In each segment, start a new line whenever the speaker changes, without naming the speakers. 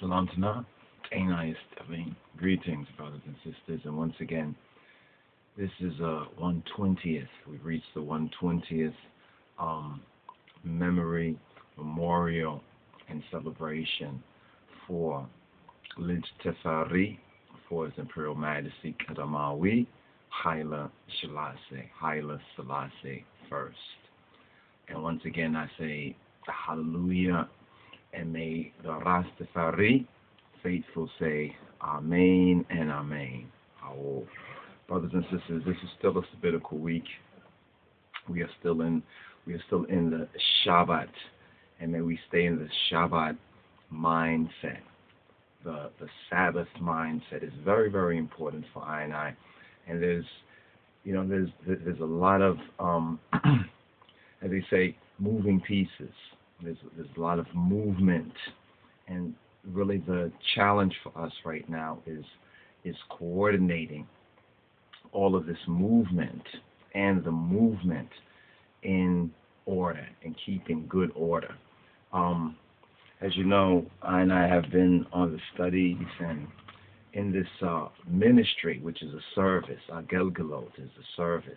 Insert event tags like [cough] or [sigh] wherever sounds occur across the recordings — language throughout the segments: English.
Salam Tana, Anais, I greetings, brothers and sisters, and once again, this is a 120th. We've reached the 120th um, memory, memorial, and celebration for Lij Tefari, for His Imperial Majesty Kadamawi, Haile Selassie, Haile Selassie first. And once again, I say hallelujah, and may the Rastafari faithful say Amen and Amen. Our brothers and sisters, this is still a sabbatical week. We are still in we are still in the Shabbat, and may we stay in the Shabbat mindset. The the Sabbath mindset is very very important for I and I, and there's you know there's there's a lot of um, [clears throat] as they say moving pieces. There's there's a lot of movement, and really the challenge for us right now is is coordinating all of this movement and the movement in order and keeping good order. Um, as you know, I and I have been on the studies and in this uh, ministry, which is a service. Our Gelgelot is a service.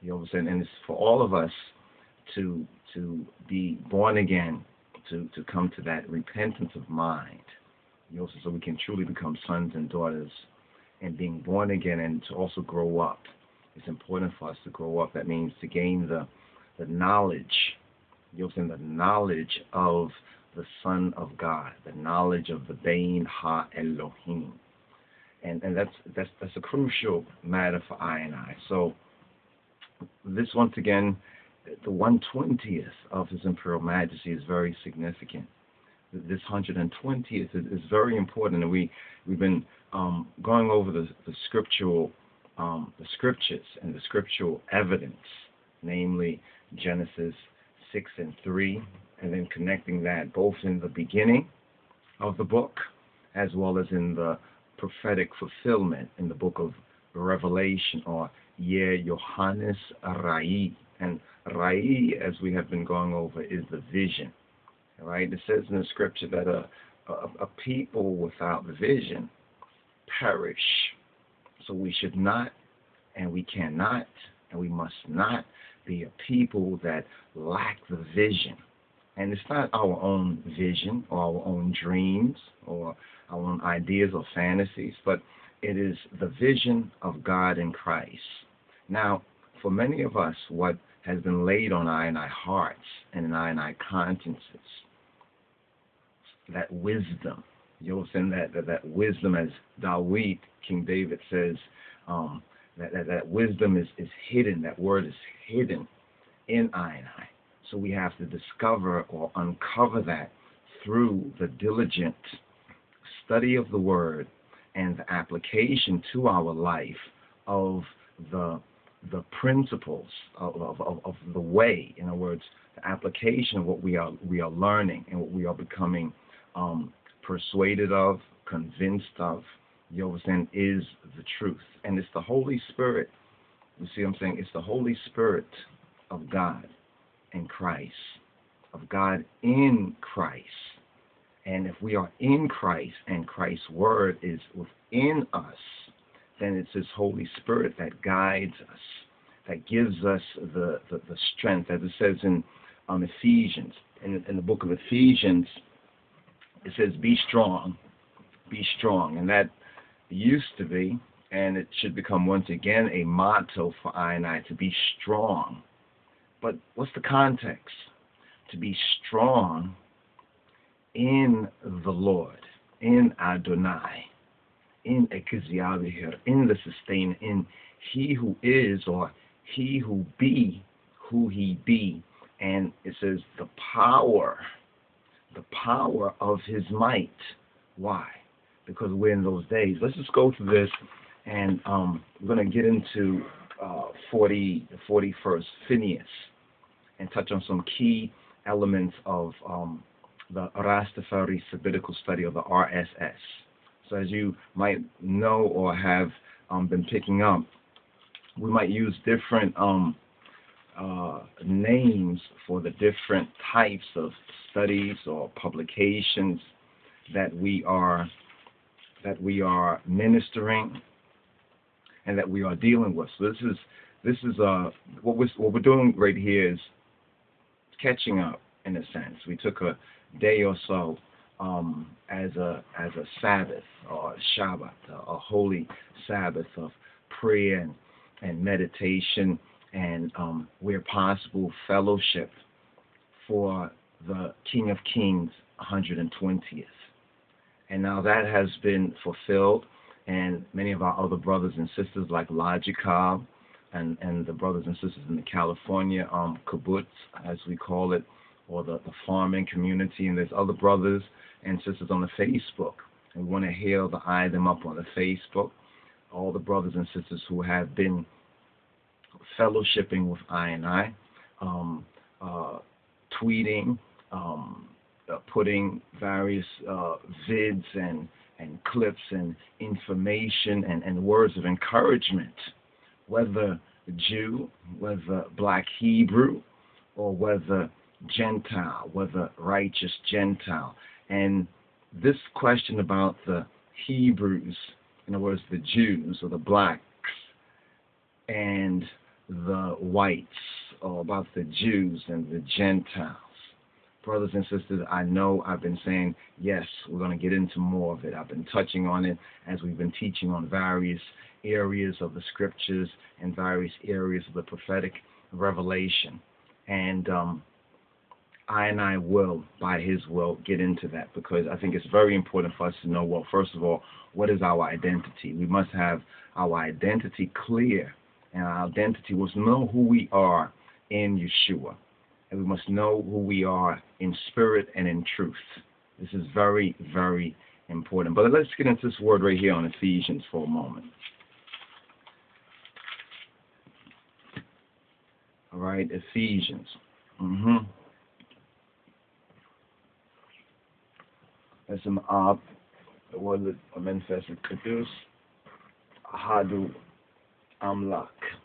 You understand? And it's for all of us to to be born again to, to come to that repentance of mind. You know, so we can truly become sons and daughters and being born again and to also grow up. It's important for us to grow up. That means to gain the the knowledge, you know, the knowledge of the Son of God, the knowledge of the Bain Ha Elohim. And and that's that's that's a crucial matter for I and I. So this once again the 120th of His Imperial Majesty is very significant. This 120th is, very important, and we we've been um, going over the, the scriptural um, the scriptures and the scriptural evidence, namely Genesis 6 and 3, and then connecting that both in the beginning of the book as well as in the prophetic fulfillment in the book of Revelation or Ye Johannes Rai. And Rai, as we have been going over, is the vision. Right? It says in the scripture that a, a, a people without vision perish. So we should not, and we cannot, and we must not be a people that lack the vision. And it's not our own vision or our own dreams or our own ideas or fantasies, but it is the vision of God in Christ. Now, for many of us, what has been laid on I and I hearts and in I and I consciences. That wisdom, you know, saying that, that that wisdom, as Dawit, King David says, um, that, that that wisdom is is hidden. That word is hidden in I and I. So we have to discover or uncover that through the diligent study of the word and the application to our life of the the principles of, of, of, the way, in other words, the application of what we are we are learning and what we are becoming um, persuaded of, convinced of, you understand, is the truth. And it's the Holy Spirit. You see what I'm saying? It's the Holy Spirit of God and Christ, of God in Christ. And if we are in Christ and Christ's word is within us, then it's His Holy Spirit that guides us, that gives us the, the, the strength, as it says in um, Ephesians. In, in the book of Ephesians, it says, Be strong, be strong. And that used to be, and it should become once again a motto for I and I to be strong. But what's the context? To be strong in the Lord, in Adonai in Ecclesiastes in the sustain, in he who is or he who be who he be. And it says the power, the power of his might. Why? Because we're in those days. Let's just go through this and um, we're going to get into uh, 40, the 41st Phinehas and touch on some key elements of um, the Rastafari Sabbatical Study of the RSS. So as you might know or have um, been picking up, we might use different um, uh, names for the different types of studies or publications that we are that we are ministering and that we are dealing with. So this is this is uh what we're what we're doing right here is catching up in a sense. We took a day or so um, as a as a Sabbath or a Shabbat, a, a holy Sabbath of prayer and, and meditation and um, where possible fellowship for the King of Kings 120th. And now that has been fulfilled, and many of our other brothers and sisters, like Logical, and, and the brothers and sisters in the California um, kibbutz, as we call it, or the, the farming community, and there's other brothers and sisters on the Facebook. And we want to hail the eye them up on the Facebook. All the brothers and sisters who have been fellowshipping with I and I, um, uh, tweeting, um, uh, putting various uh, vids and, and clips and information and, and words of encouragement, whether Jew, whether black Hebrew, or whether Gentile, whether righteous Gentile. And this question about the Hebrews, in other words, the Jews or the blacks, and the whites, or about the Jews and the Gentiles. Brothers and sisters, I know I've been saying, yes, we're going to get into more of it. I've been touching on it as we've been teaching on various areas of the scriptures and various areas of the prophetic revelation. And um, I and I will, by His will, get into that because I think it's very important for us to know well, first of all, what is our identity? We must have our identity clear, and our identity was know who we are in Yeshua. And we must know who we are in spirit and in truth. This is very, very important. But let's get into this word right here on Ephesians for a moment. All right, Ephesians. Mm-hmm. as een aap wordt het moment vers produce, Hadu Amlak.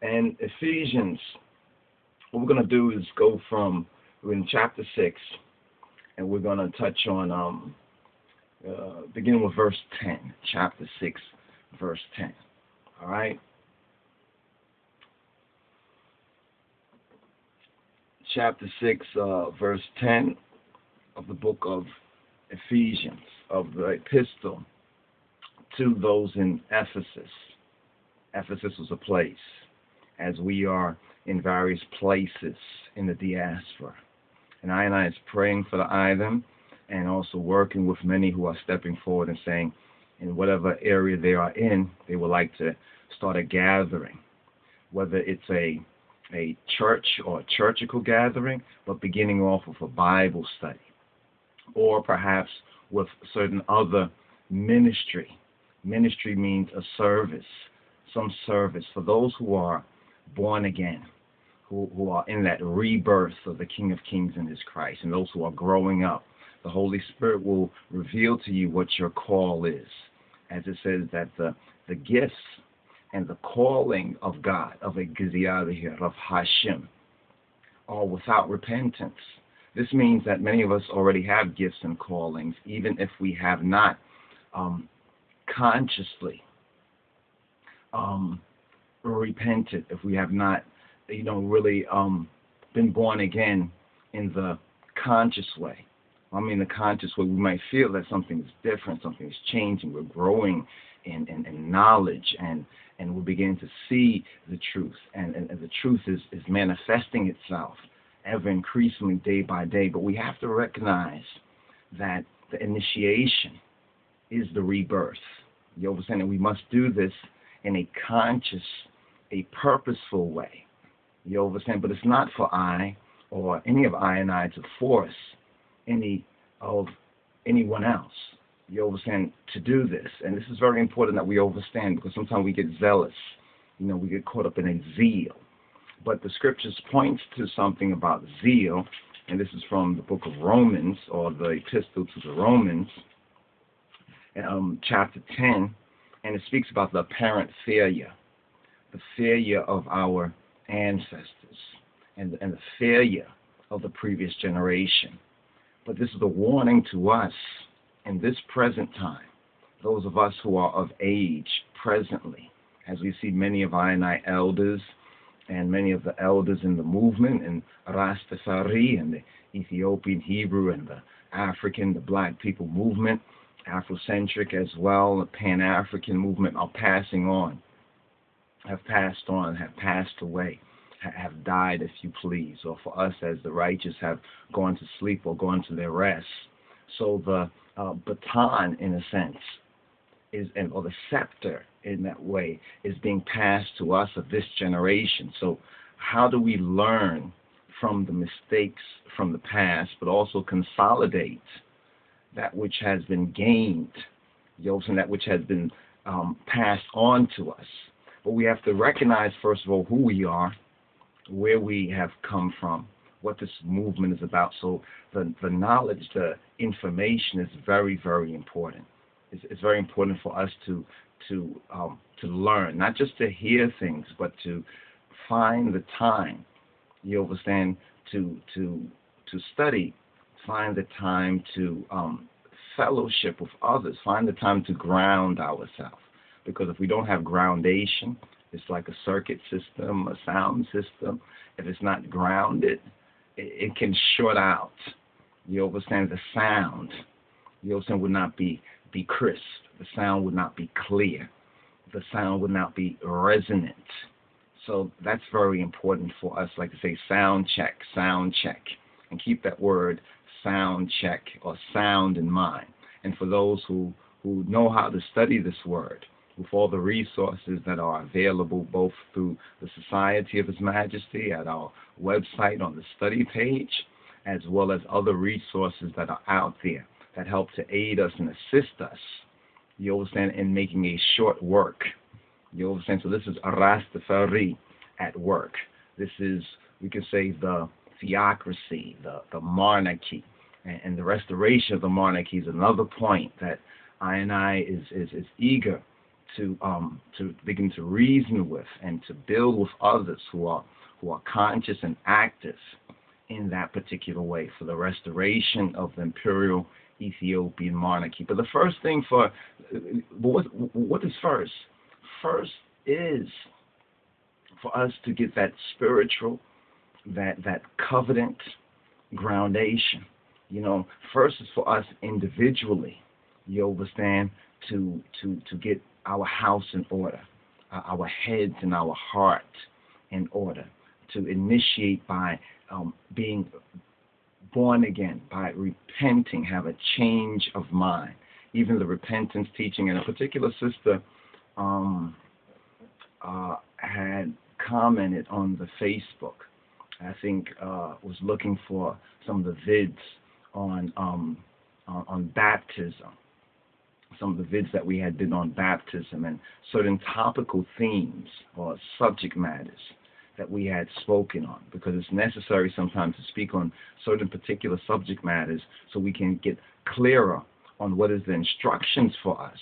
And Ephesians, what we're going to do is go from, we're in chapter 6, and we're going to touch on, um, uh, beginning with verse 10, chapter 6, verse 10. All right? Chapter 6, uh, verse 10 of the book of Ephesians, of the epistle to those in Ephesus. Ephesus was a place, as we are in various places in the diaspora. And I and I is praying for the island and also working with many who are stepping forward and saying, in whatever area they are in, they would like to start a gathering, whether it's a a church or a churchical gathering, but beginning off with a Bible study or perhaps with certain other ministry. Ministry means a service, some service for those who are born again, who, who are in that rebirth of the King of Kings and His Christ, and those who are growing up. The Holy Spirit will reveal to you what your call is. As it says that the, the gifts and the calling of God, of a here, of Hashem, are without repentance. This means that many of us already have gifts and callings, even if we have not um, consciously um, repented, if we have not, you know, really um, been born again in the conscious way. I mean, the conscious way, we might feel that something is different, something is changing, we're growing in, in, in knowledge, and, and we're beginning to see the truth, and, and, and the truth is, is manifesting itself ever increasingly day by day. But we have to recognize that the initiation is the rebirth. You understand that we must do this in a conscious, a purposeful way. You understand? But it's not for I or any of I and I to force any of anyone else. You understand to do this, and this is very important that we understand because sometimes we get zealous. You know, we get caught up in a zeal but the scriptures points to something about zeal, and this is from the book of Romans or the epistle to the Romans, um, chapter 10, and it speaks about the apparent failure, the failure of our ancestors, and, and the failure of the previous generation. But this is a warning to us in this present time, those of us who are of age presently, as we see many of I and I elders and many of the elders in the movement and Rastafari and the Ethiopian Hebrew and the African, the black people movement, Afrocentric as well, the Pan African movement are passing on, have passed on, have passed away, have died, if you please, or for us as the righteous have gone to sleep or gone to their rest. So the uh, baton, in a sense, is, and or the scepter in that way, is being passed to us of this generation. So, how do we learn from the mistakes from the past, but also consolidate that which has been gained, and that which has been um, passed on to us? But we have to recognize, first of all, who we are, where we have come from, what this movement is about. So the, the knowledge, the information is very, very important. It's very important for us to to um, to learn, not just to hear things, but to find the time. You understand to to to study, find the time to um, fellowship with others, find the time to ground ourselves. Because if we don't have groundation, it's like a circuit system, a sound system. If it's not grounded, it, it can short out. You understand the sound. You understand would not be be crisp. The sound would not be clear. The sound would not be resonant. So that's very important for us. Like to say, sound check, sound check, and keep that word sound check or sound in mind. And for those who who know how to study this word, with all the resources that are available both through the Society of His Majesty at our website on the study page, as well as other resources that are out there that help to aid us and assist us, you understand, in making a short work. You understand? So this is Rastafari at work. This is, we can say, the theocracy, the, the monarchy, and, and the restoration of the monarchy is another point that I and I is, is, is eager to um, to begin to reason with and to build with others who are who are conscious and active in that particular way for the restoration of the imperial Ethiopian monarchy. But the first thing for what what is first? First is for us to get that spiritual, that that covenant groundation. You know, first is for us individually. You understand to to to get our house in order, uh, our heads and our heart in order, to initiate by um, being born again, by repenting, have a change of mind. Even the repentance teaching, and a particular sister um, uh, had commented on the Facebook. I think uh, was looking for some of the vids on um, on, baptism some of the vids that we had did on baptism and certain topical themes or subject matters that we had spoken on because it's necessary sometimes to speak on certain particular subject matters so we can get clearer on what is the instructions for us.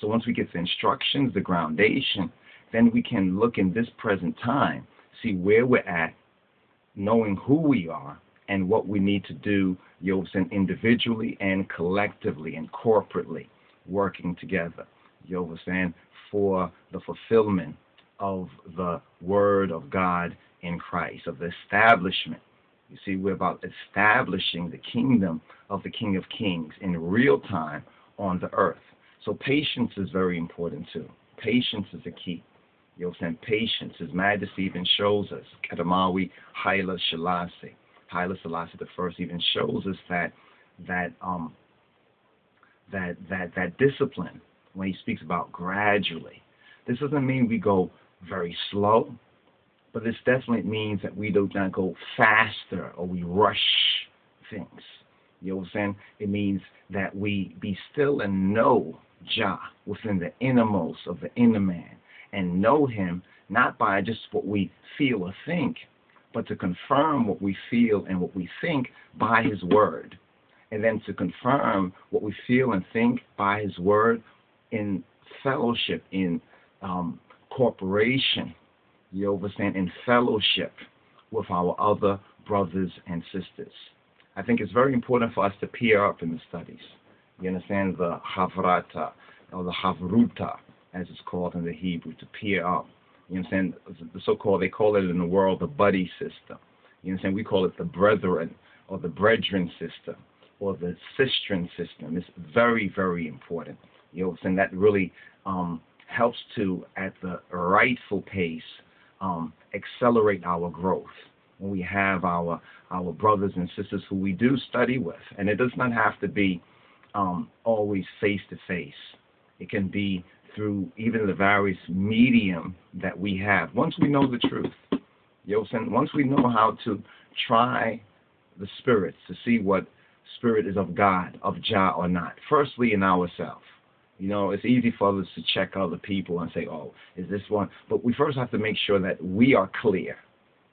So once we get the instructions, the groundation, then we can look in this present time, see where we're at, knowing who we are and what we need to do, Yosin, individually and collectively and corporately working together. You understand? For the fulfillment of the Word of God in Christ, of the establishment. You see, we're about establishing the kingdom of the King of Kings in real time on the earth. So patience is very important too. Patience is a key. You'll understand? Patience. His Majesty even shows us, Kedamawi Haile Selassie, Haile Selassie the first even shows us that that um, that that that discipline when he speaks about gradually. This doesn't mean we go very slow, but this definitely means that we do not go faster or we rush things. You know what I'm saying? It means that we be still and know Jah within the innermost of the inner man and know him not by just what we feel or think, but to confirm what we feel and what we think by his word and then to confirm what we feel and think by His Word in fellowship, in um, corporation, you understand, in fellowship with our other brothers and sisters. I think it's very important for us to peer up in the studies. You understand the havrata or the havruta, as it's called in the Hebrew, to peer up. You understand the so-called they call it in the world the buddy system. You understand we call it the brethren or the brethren system or the sistren system. It's very very important. You know, and that really um, helps to at the rightful pace um, accelerate our growth we have our our brothers and sisters who we do study with, and it does not have to be um, always face to face. It can be through even the various medium that we have. Once we know the truth, know, once we know how to try the spirits to see what spirit is of God, of Jah or not. Firstly, in ourselves. You know, it's easy for others to check other people and say, oh, is this one? But we first have to make sure that we are clear.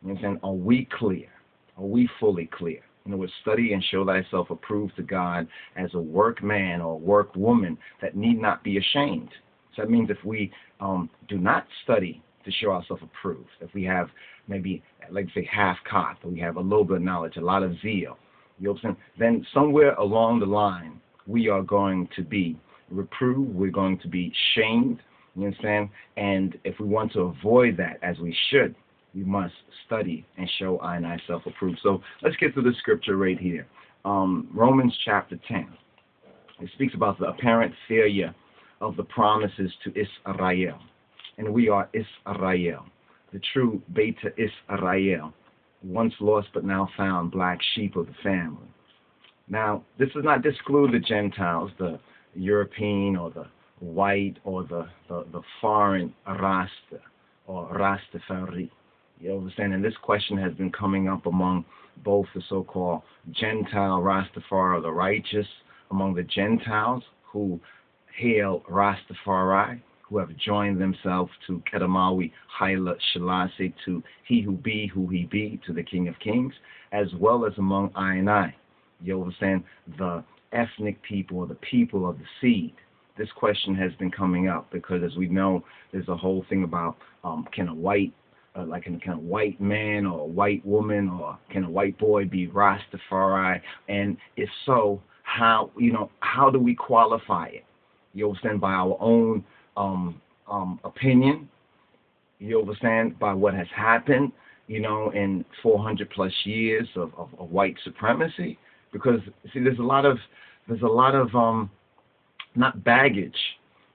You know I'm saying? Are we clear? Are we fully clear? In other words, study and show thyself approved to God as a workman or workwoman that need not be ashamed. So that means if we um, do not study to show ourselves approved, if we have maybe, like say, half cocked, we have a little bit of knowledge, a lot of zeal, you know saying? Then somewhere along the line, we are going to be reproved, we're going to be shamed, you understand? And if we want to avoid that, as we should, we must study and show I and I self approved. So let's get to the scripture right here. Um, Romans chapter 10. It speaks about the apparent failure of the promises to Israel. And we are Israel, the true Beta Israel, once lost but now found black sheep of the family. Now, this does not exclude the Gentiles, the European or the white or the, the, the foreign Rasta or Rastafari. You understand? And this question has been coming up among both the so-called Gentile Rastafari the righteous, among the Gentiles who hail Rastafari, who have joined themselves to Kedamawi Haile Selassie, to He who be who he be, to the King of Kings, as well as among I and I. You understand? The ethnic people or the people of the seed. This question has been coming up because, as we know, there's a whole thing about um, can a white uh, like can, can a white man or a white woman or can a white boy be Rastafari? And if so, how you know how do we qualify it? You understand by our own um, um, opinion. You understand by what has happened, you know, in 400 plus years of, of, of white supremacy. Because see, there's a lot of there's a lot of um, not baggage,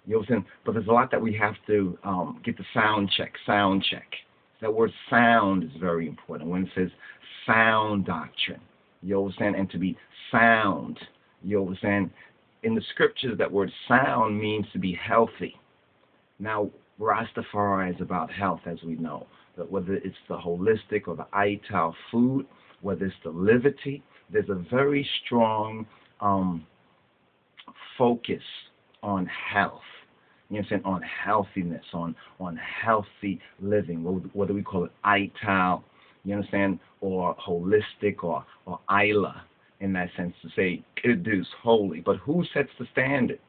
you know what I'm saying, but there's a lot that we have to um, get the sound check, sound check. That word sound is very important. When it says sound doctrine, you understand, and to be sound, you understand. In the scriptures, that word sound means to be healthy. Now, Rastafari is about health, as we know. But whether it's the holistic or the ital food, whether it's the liberty, there's a very strong um, focus on health you know what I'm saying, on healthiness, on on healthy living, whether we call it ITAL, you understand, or holistic or or ILA in that sense to say it is holy. But who sets the standard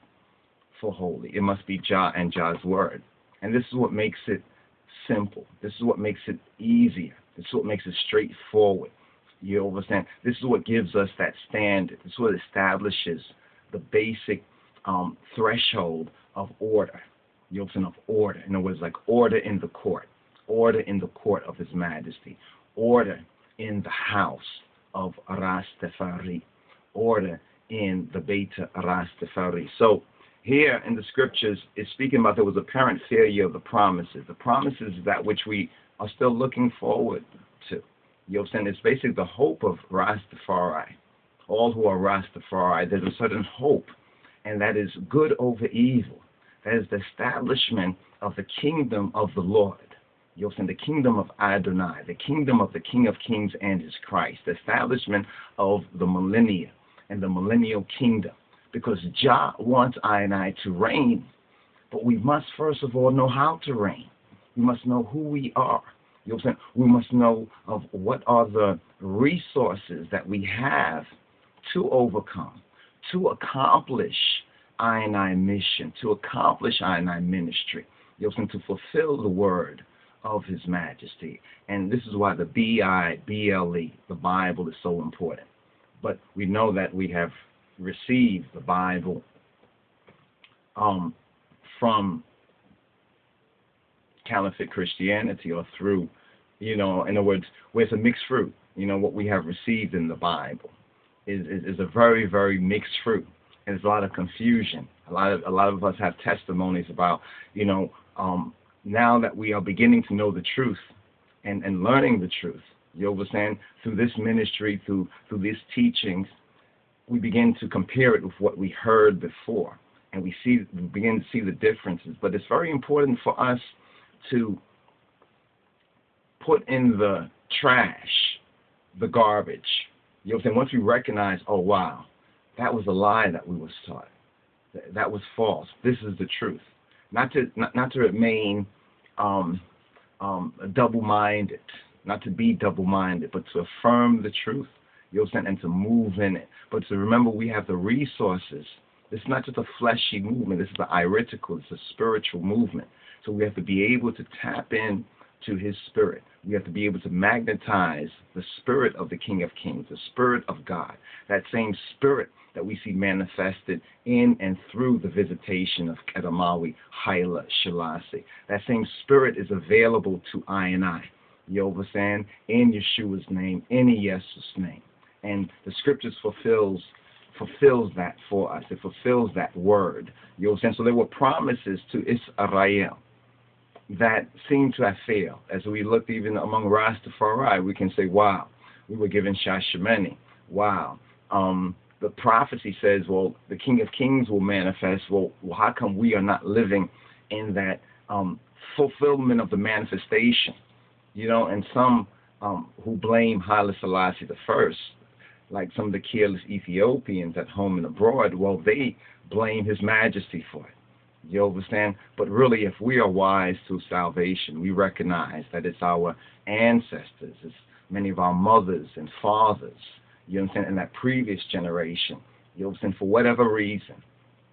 for holy? It must be Jah and Jah's word. And this is what makes it simple. This is what makes it easier. This is what makes it straightforward. You understand? This is what gives us that standard. This is what establishes the basic um, threshold of order. Yoksan of order. In other words, like order in the court, order in the court of His Majesty, order in the house of Rastafari, order in the Beta Rastafari. So here in the scriptures, it's speaking about there was apparent failure of the promises. The promises that which we are still looking forward to. You know It's basically the hope of Rastafari. All who are Rastafari, there's a certain hope, and that is good over evil That is the establishment of the kingdom of the Lord. See the kingdom of Adonai, the kingdom of the King of Kings and his Christ, the establishment of the millennia and the millennial kingdom. Because Jah wants I and I to reign, but we must first of all know how to reign. We must know who we are. You know saying? We must know of what are the resources that we have to overcome, to accomplish I and I mission, to accomplish I and I ministry. You know, to fulfill the word of His Majesty. And this is why the B I B L E, the Bible, is so important. but we know that we have received the Bible um, from counterfeit Christianity or through, you know, in other words, where it's a mixed fruit. You know, what we have received in the Bible is, is, is a very, very mixed fruit. And there's a lot of confusion. A lot of a lot of us have testimonies about, you know, um, now that we are beginning to know the truth and, and learning the truth, you understand, through this ministry, through through these teachings, we begin to compare it with what we heard before. And we see we begin to see the differences. But it's very important for us to put in the trash the garbage. You know what I'm saying? Once we recognize, oh wow, that was a lie that we was taught. That was false. This is the truth. Not to not, not to remain um, um, double-minded, not to be double-minded, but to affirm the truth. You know what I'm saying? And to move in it. But to remember we have the resources. It's not just a fleshy movement. This is an iritical. It's a spiritual movement. So we have to be able to tap in to his spirit. We have to be able to magnetize the spirit of the King of Kings, the spirit of God, that same spirit that we see manifested in and through the visitation of Kedamawi Haile Selassie. That same spirit is available to I and I. You understand? In Yeshua's name, in Jesus' name. And the scriptures fulfills fulfills that for us. It fulfills that word. You understand? So there were promises to Israel that seem to have failed. As we looked even among Rastafari, we can say, wow, we were given Shashameni. Wow. Um, the prophecy says, well, the King of Kings will manifest. Well, well how come we are not living in that um, fulfillment of the manifestation? You know, and some um, who blame Haile Selassie the first, like some of the careless Ethiopians at home and abroad, well, they blame His Majesty for it. You understand? But really, if we are wise to salvation, we recognize that it's our ancestors, it's many of our mothers and fathers, you understand, in that previous generation. You understand? For whatever reason,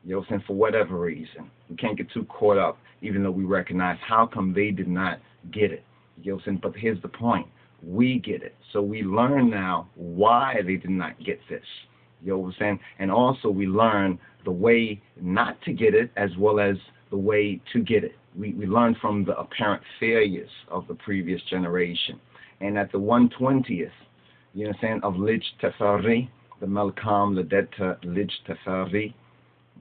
you understand? For whatever reason. We can't get too caught up, even though we recognize how come they did not get it. You understand? But here's the point. We get it. So we learn now why they did not get this. You know what I'm saying? And also we learn the way not to get it as well as the way to get it. We, we learn from the apparent failures of the previous generation. And at the 120th, you know i'm saying of Lij Teferi, the Melkam Ledeta Lij Teferi,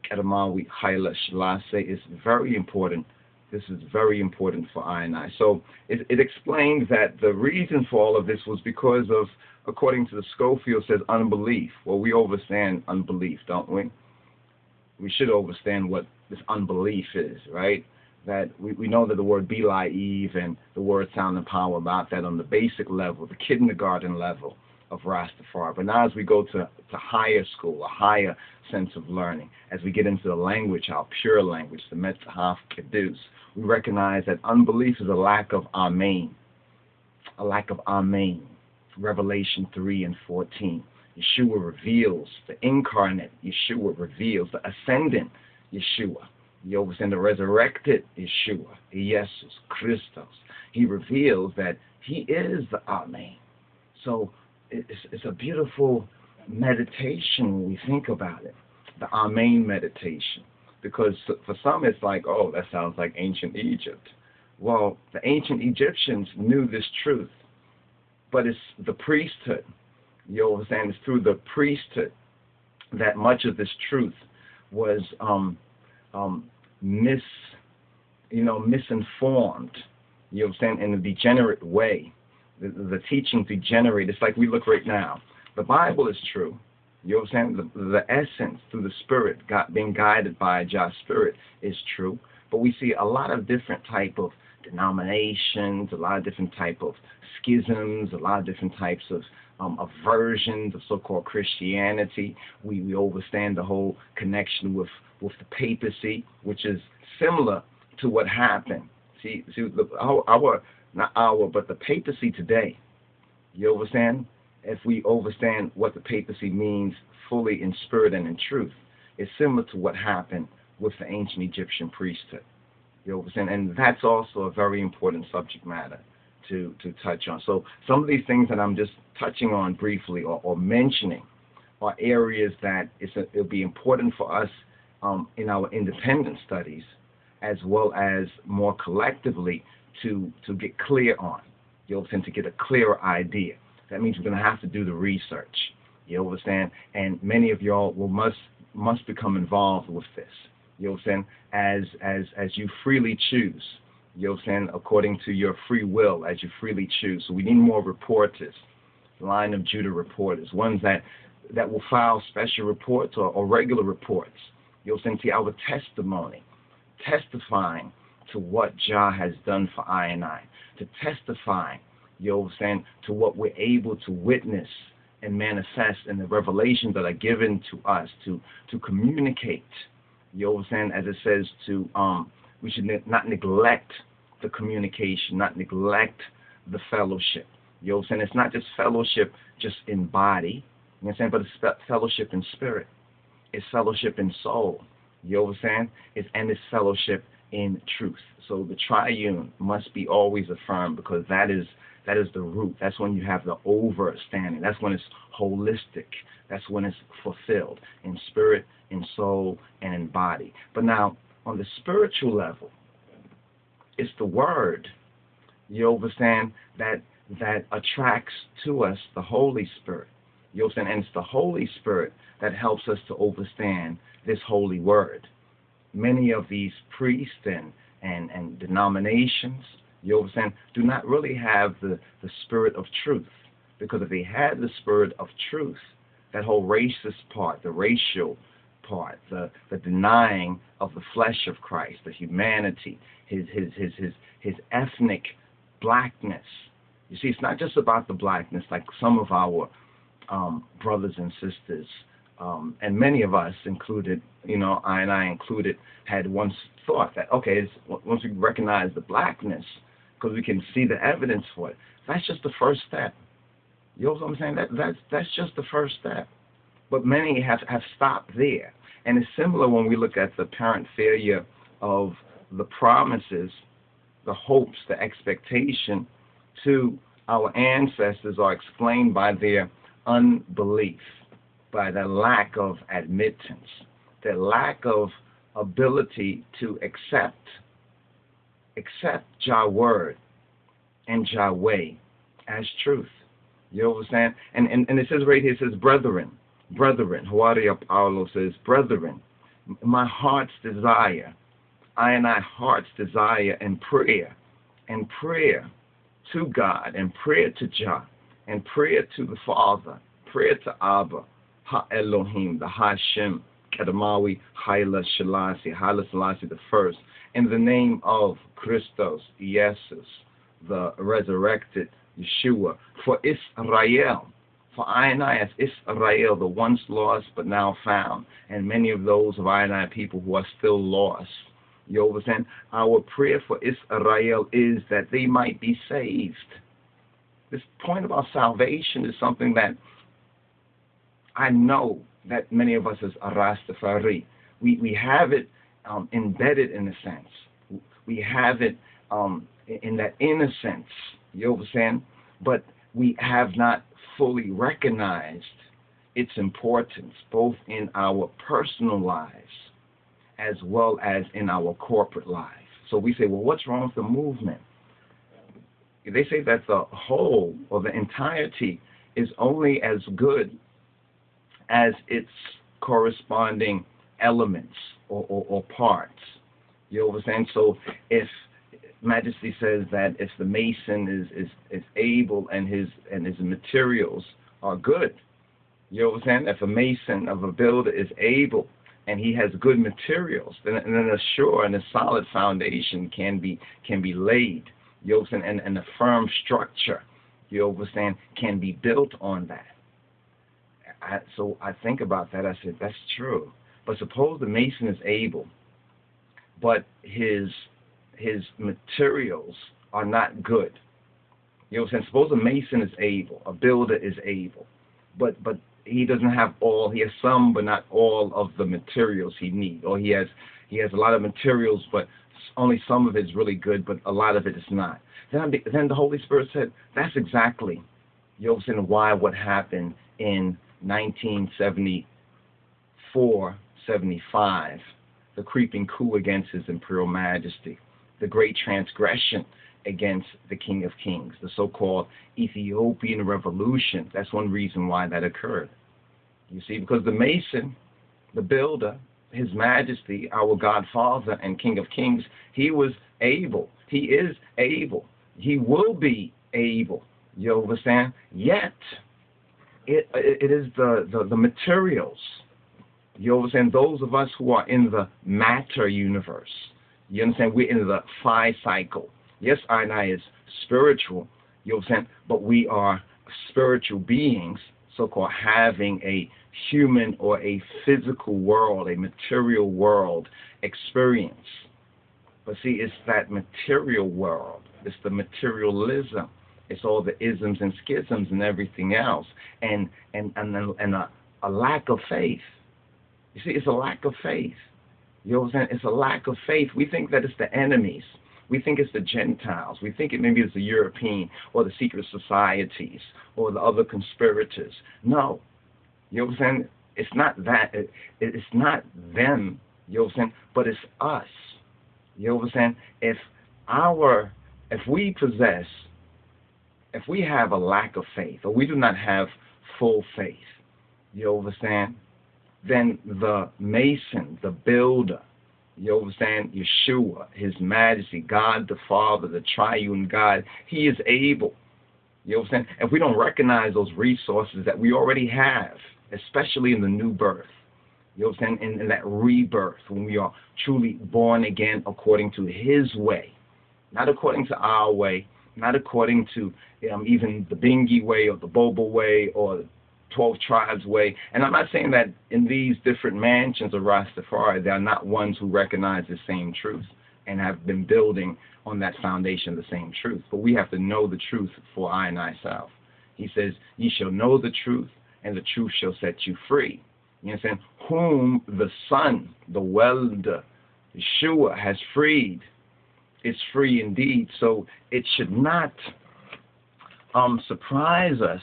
Kedamawi Haile Selassie is very important. This is very important for I and I. So it, it explains that the reason for all of this was because of, according to the Scofield, says unbelief. Well, we understand unbelief, don't we? we should understand what this unbelief is, right? That we, we know that the word Beli Eve and the word sound and power about that on the basic level, the kindergarten level of Rastafari. But now as we go to, to higher school, a higher sense of learning, as we get into the language, our pure language, the Metzahaf Kedus, we recognize that unbelief is a lack of Amen, a lack of Amen. Revelation 3 and 14. Yeshua reveals, the incarnate Yeshua reveals, the ascendant Yeshua. You understand the resurrected Yeshua, Jesus Christos. He reveals that he is the Amen. So it's, it's a beautiful meditation when we think about it, the Amen meditation. Because for some it's like, oh, that sounds like ancient Egypt. Well, the ancient Egyptians knew this truth, but it's the priesthood you understand? It's through the priesthood that much of this truth was um, um, mis, you know, misinformed. You understand? In a degenerate way. The, the teaching degenerate. It's like we look right now. The Bible is true. You understand? The, the essence through the Spirit, God, being guided by God's Spirit, is true. But we see a lot of different type of denominations, a lot of different type of schisms, a lot of different types of um, aversion to so-called Christianity. We, we understand the whole connection with, with the papacy, which is similar to what happened. See, see the, our, our, not our, but the papacy today, you understand? If we understand what the papacy means fully in spirit and in truth, it's similar to what happened with the ancient Egyptian priesthood. You understand? And that's also a very important subject matter to, to touch on. So some of these things that I'm just touching on briefly or, or mentioning are areas that a, it'll be important for us um, in our independent studies, as well as more collectively to to get clear on. You understand? To get a clearer idea. That means we're going to have to do the research. You understand? And many of y'all will must must become involved with this. You understand? As as as you freely choose. You understand? According to your free will, as you freely choose. So we need more reporters, line of Judah reporters, ones that that will file special reports or, or regular reports. You'll see our testimony, testifying to what Jah has done for I and I, to testify, you'll understand, to what we're able to witness and manifest in the revelations that are given to us to to communicate. You understand, as it says, to um, we should ne- not neglect the communication, not neglect the fellowship. You understand? It's not just fellowship just in body, you understand? But it's fellowship in spirit. It's fellowship in soul. You understand? It's and it's fellowship in truth. So the triune must be always affirmed because that is that is the root. That's when you have the overstanding. That's when it's holistic. That's when it's fulfilled in spirit, in soul, and in body. But now on the spiritual level, it's the word. You understand that that attracts to us the Holy Spirit. You understand? And it's the Holy Spirit that helps us to understand this holy word. Many of these priests and, and, and denominations, you understand, do not really have the, the spirit of truth. Because if they had the spirit of truth, that whole racist part, the racial part, the, the denying of the flesh of Christ, the humanity, his, his, his, his, his ethnic blackness. You see, it's not just about the blackness like some of our um, brothers and sisters, um, and many of us included, you know, I and I included, had once thought that, okay, once we recognize the blackness, because we can see the evidence for it, that's just the first step. You know what I'm saying? That, that's, that's just the first step. But many have, have stopped there. And it's similar when we look at the apparent failure of the promises, the hopes, the expectation to our ancestors are explained by their unbelief, by the lack of admittance, the lack of ability to accept accept Jah word and Jah way as truth. You understand? And, and and it says right here, it says, brethren, brethren, Huaria Paulo says, brethren, my heart's desire, I and I heart's desire and prayer, and prayer to God, and prayer to Jah, and prayer to the Father, prayer to Abba, Ha Elohim, the Hashem, Kedamawi, Haile Selassie, Haile Selassie the first, in the name of Christos, Jesus, the resurrected Yeshua, for Israel, for I and I as Israel, the once lost but now found, and many of those of I and I people who are still lost. You understand? Our prayer for Israel is that they might be saved this point about salvation is something that I know that many of us as Rastafari, we, we have it um, embedded in a sense. We have it um, in that innocence, you understand? But we have not fully recognized its importance, both in our personal lives as well as in our corporate lives. So we say, well, what's wrong with the movement? they say that the whole or the entirety is only as good as its corresponding elements or, or, or parts. You understand? So if Majesty says that if the mason is, is, is able and his and his materials are good, you understand? If a mason of a builder is able and he has good materials, then, then a sure and a solid foundation can be can be laid you understand, and, and the firm structure, you understand, can be built on that. I, so I think about that. I said, that's true. But suppose the mason is able, but his his materials are not good. You know what I'm saying? Suppose a mason is able, a builder is able, but but he doesn't have all. He has some, but not all of the materials he needs, or he has he has a lot of materials, but only some of it is really good, but a lot of it is not. Then, then the Holy Spirit said, that's exactly, you know, what I'm saying? why what happened in 1974 75, the creeping coup against His Imperial Majesty, the great transgression against the King of Kings, the so called Ethiopian Revolution. That's one reason why that occurred. You see, because the Mason, the builder, His Majesty, our Godfather and King of Kings, he was able. He is able. He will be able. You understand? Yet, it, it is the, the, the materials. You understand? Those of us who are in the matter universe. You understand? We're in the phi cycle. Yes, I and I is spiritual. You understand? But we are spiritual beings, so called having a human or a physical world, a material world experience. But see, it's that material world. It's the materialism. It's all the isms and schisms and everything else, and and and and a, a lack of faith. You see, it's a lack of faith. You know what I'm saying? It's a lack of faith. We think that it's the enemies. We think it's the Gentiles. We think it maybe it's the European or the secret societies or the other conspirators. No. You know what I'm saying? It's not that. It, it's not them. You know what I'm saying? But it's us. You know what I'm saying? If our, if we possess if we have a lack of faith or we do not have full faith, you understand? Then the mason, the builder, you understand? Yeshua, His Majesty, God the Father, the triune God, He is able. You understand? If we don't recognize those resources that we already have, especially in the new birth, you understand? In, in that rebirth, when we are truly born again according to His way, not according to our way, not according to um, even the Bingi way or the Bobo way or 12 tribes way. And I'm not saying that in these different mansions of Rastafari, there are not ones who recognize the same truth and have been building on that foundation the same truth. But we have to know the truth for I and I self. He says, Ye shall know the truth, and the truth shall set you free. You understand? Whom the Son, the welder, Yeshua, has freed is free indeed. So it should not um, surprise us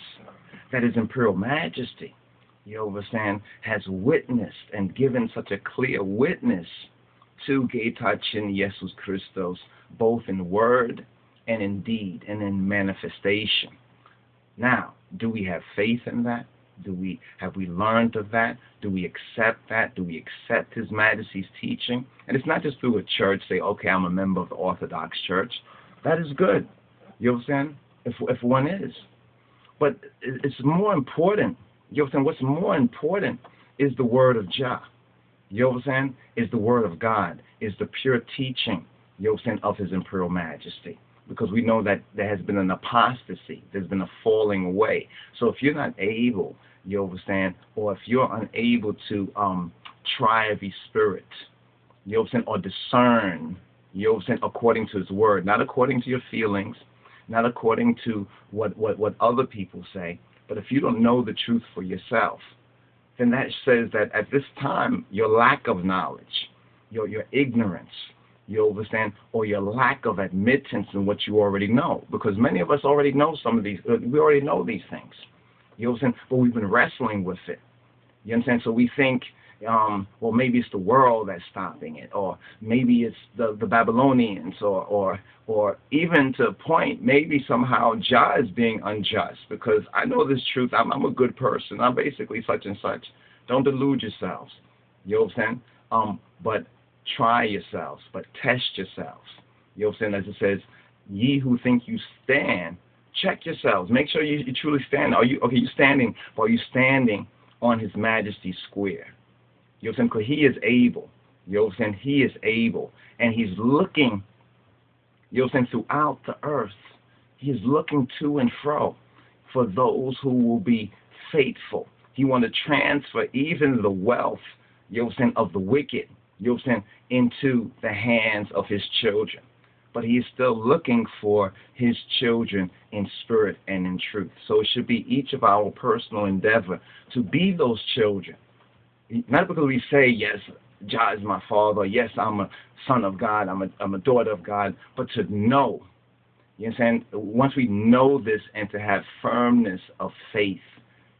that His Imperial Majesty, you understand, has witnessed and given such a clear witness to Getachin Jesus Christos, both in word and in deed and in manifestation. Now, do we have faith in that? Do we have we learned of that? Do we accept that? Do we accept His Majesty's teaching? And it's not just through a church. Say, okay, I'm a member of the Orthodox Church. That is good. You understand? If if one is, but it's more important. You understand? What's more important is the Word of Jah. You understand? Is the Word of God. Is the pure teaching. You understand of His Imperial Majesty because we know that there has been an apostasy, there's been a falling away. So if you're not able you understand? Or if you're unable to um, try every spirit, you understand, or discern, you understand, according to His word, not according to your feelings, not according to what, what, what other people say, but if you don't know the truth for yourself, then that says that at this time, your lack of knowledge, your, your ignorance, you understand, or your lack of admittance in what you already know, because many of us already know some of these, uh, we already know these things. You understand? But we've been wrestling with it. You understand? So we think, um, well, maybe it's the world that's stopping it, or maybe it's the, the Babylonians, or, or, or even to a point, maybe somehow Jah is being unjust because I know this truth. I'm, I'm a good person. I'm basically such and such. Don't delude yourselves. You understand? Um, but try yourselves, but test yourselves. You understand? As it says, ye who think you stand, check yourselves. Make sure you, you truly stand. Are you okay? You're standing, but are you standing on His Majesty's square? You know what I'm saying? Because He is able. You know what I'm saying? He is able, and He's looking. You know what I'm saying? Throughout the earth, He's looking to and fro for those who will be faithful. He want to transfer even the wealth, you know what I'm saying, of the wicked, you know what I'm saying, into the hands of His children but he is still looking for his children in spirit and in truth. So it should be each of our personal endeavor to be those children. Not because we say, yes, Jah is my father, yes, I'm a son of God, I'm a, I'm a daughter of God, but to know. You understand? Once we know this and to have firmness of faith,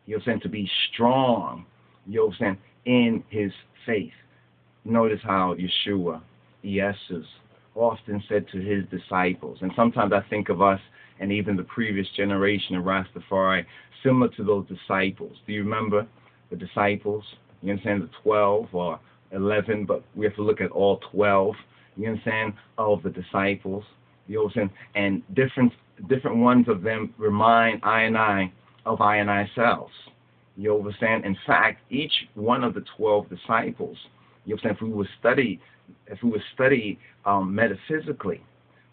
You know saying? To be strong, you know saying, in his faith. Notice how Yeshua, Jesus, often said to his disciples, and sometimes I think of us and even the previous generation of Rastafari, similar to those disciples. Do you remember the disciples? You understand the 12 or 11, but we have to look at all 12. You understand of the disciples. You understand, and different different ones of them remind I and I of I and I selves. You understand? In fact, each one of the 12 disciples, you understand, if we would study, if we would study um, metaphysically,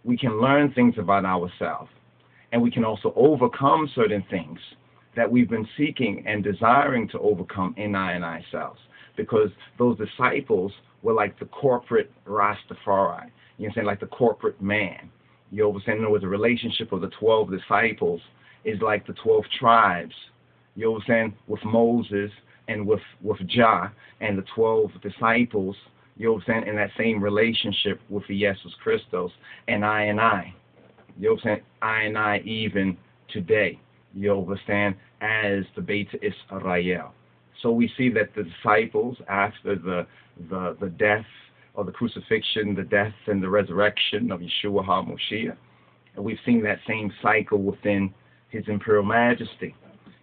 we can learn things about ourselves, and we can also overcome certain things that we've been seeking and desiring to overcome in I and I selves. Because those disciples were like the corporate Rastafari. You know saying? Like the corporate man. You understand? In other the relationship of the 12 disciples is like the 12 tribes. You understand? With Moses and with, with Jah and the 12 disciples. You understand? In that same relationship with the Jesus Christos and I and I. You understand? I and I even today you understand, as the Beta Israel. So we see that the disciples, after the, the, the death or the crucifixion, the death and the resurrection of Yeshua HaMoshiach, and we've seen that same cycle within His Imperial Majesty.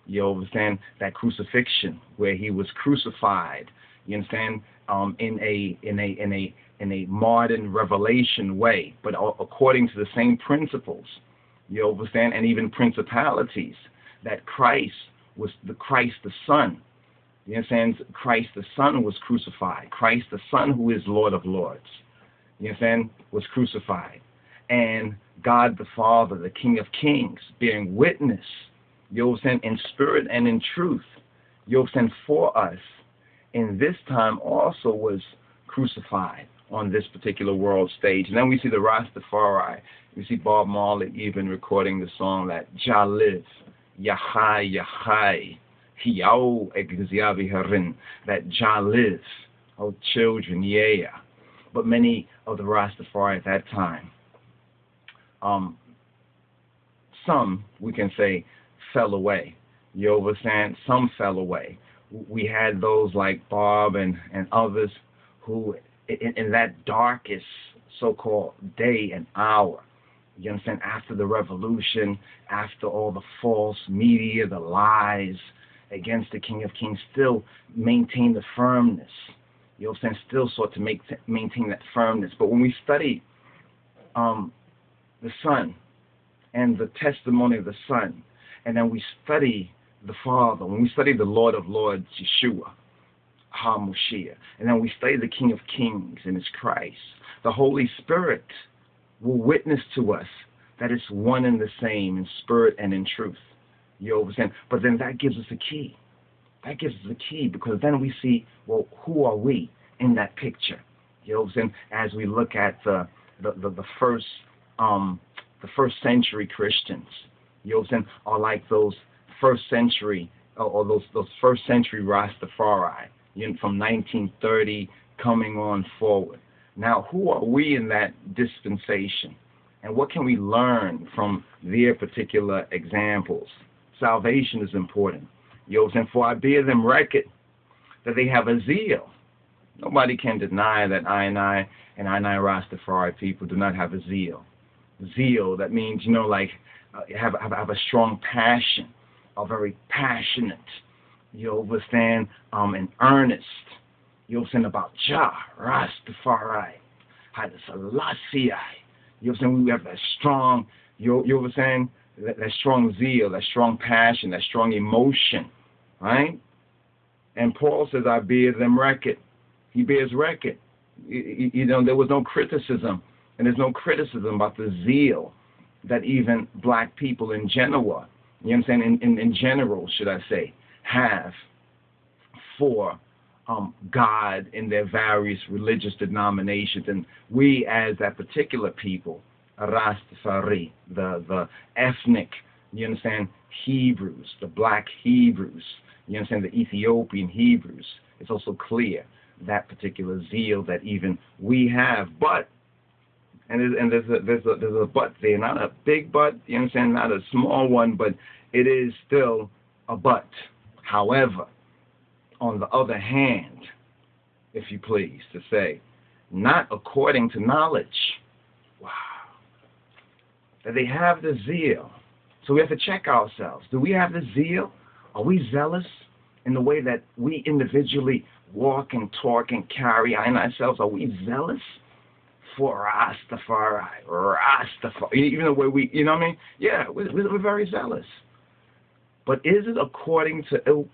You understand that crucifixion, where He was crucified. You understand um, in a in a in a in a modern revelation way, but according to the same principles you understand? And even principalities. That Christ was the Christ the Son. You understand? Christ the Son was crucified. Christ the Son, who is Lord of Lords, you understand, was crucified. And God the Father, the King of Kings, bearing witness, you understand, in spirit and in truth, you understand, for us, in this time also was crucified on this particular world stage. And then we see the Rastafari. We see Bob Marley even recording the song that Jah live, Yahai, Yahai, Hiao Egziavi Harin, that Jah live, oh children, yeah. But many of the Rastafari at that time, um, some, we can say, fell away. You understand? Some fell away. We had those like Bob and, and others who in, in that darkest so-called day and hour. You understand? After the revolution, after all the false media, the lies against the King of Kings, still maintain the firmness. You understand? Still sought to make maintain that firmness. But when we study um, the Son and the testimony of the Son, and then we study the Father, when we study the Lord of Lords, Yeshua, HaMoshiach. And then we study the King of Kings and his Christ. The Holy Spirit will witness to us that it's one and the same in spirit and in truth. You understand? But then that gives us a key. That gives us a key because then we see, well, who are we in that picture? You understand? As we look at the the, the, the first um, the first century Christians, you understand, are like those first century or those those first century Rastafari from 1930 coming on forward. Now, who are we in that dispensation? And what can we learn from their particular examples? Salvation is important. Yo, and for I bear them record that they have a zeal. Nobody can deny that I and I and I and I Rastafari people do not have a zeal. Zeal, that means, you know, like have, have, have a strong passion, are very passionate you understand, um, in earnest. You understand about Jah, Rastafari, Haile Selassie. You understand, we have that strong, you, you understand, that, that strong zeal, that strong passion, that strong emotion, right? And Paul says, I bear them record. He bears record. You, you know, there was no criticism, and there's no criticism about the zeal that even black people in Genoa, you know what understand, in, in, in general, should I say, have for um, God in their various religious denominations. And we, as that particular people, Rastafari, the, the ethnic, you understand, Hebrews, the black Hebrews, you understand, the Ethiopian Hebrews, it's also clear that particular zeal that even we have. But, and there's, and there's, a, there's, a, there's a but there, not a big but, you understand, not a small one, but it is still a but However, on the other hand, if you please, to say, not according to knowledge. Wow. That they have the zeal. So we have to check ourselves. Do we have the zeal? Are we zealous in the way that we individually walk and talk and carry in ourselves? Are we zealous for Rastafari? Rastafari. Even the way we, you know what I mean? Yeah, we're, we're very zealous. But is it according to Ilket?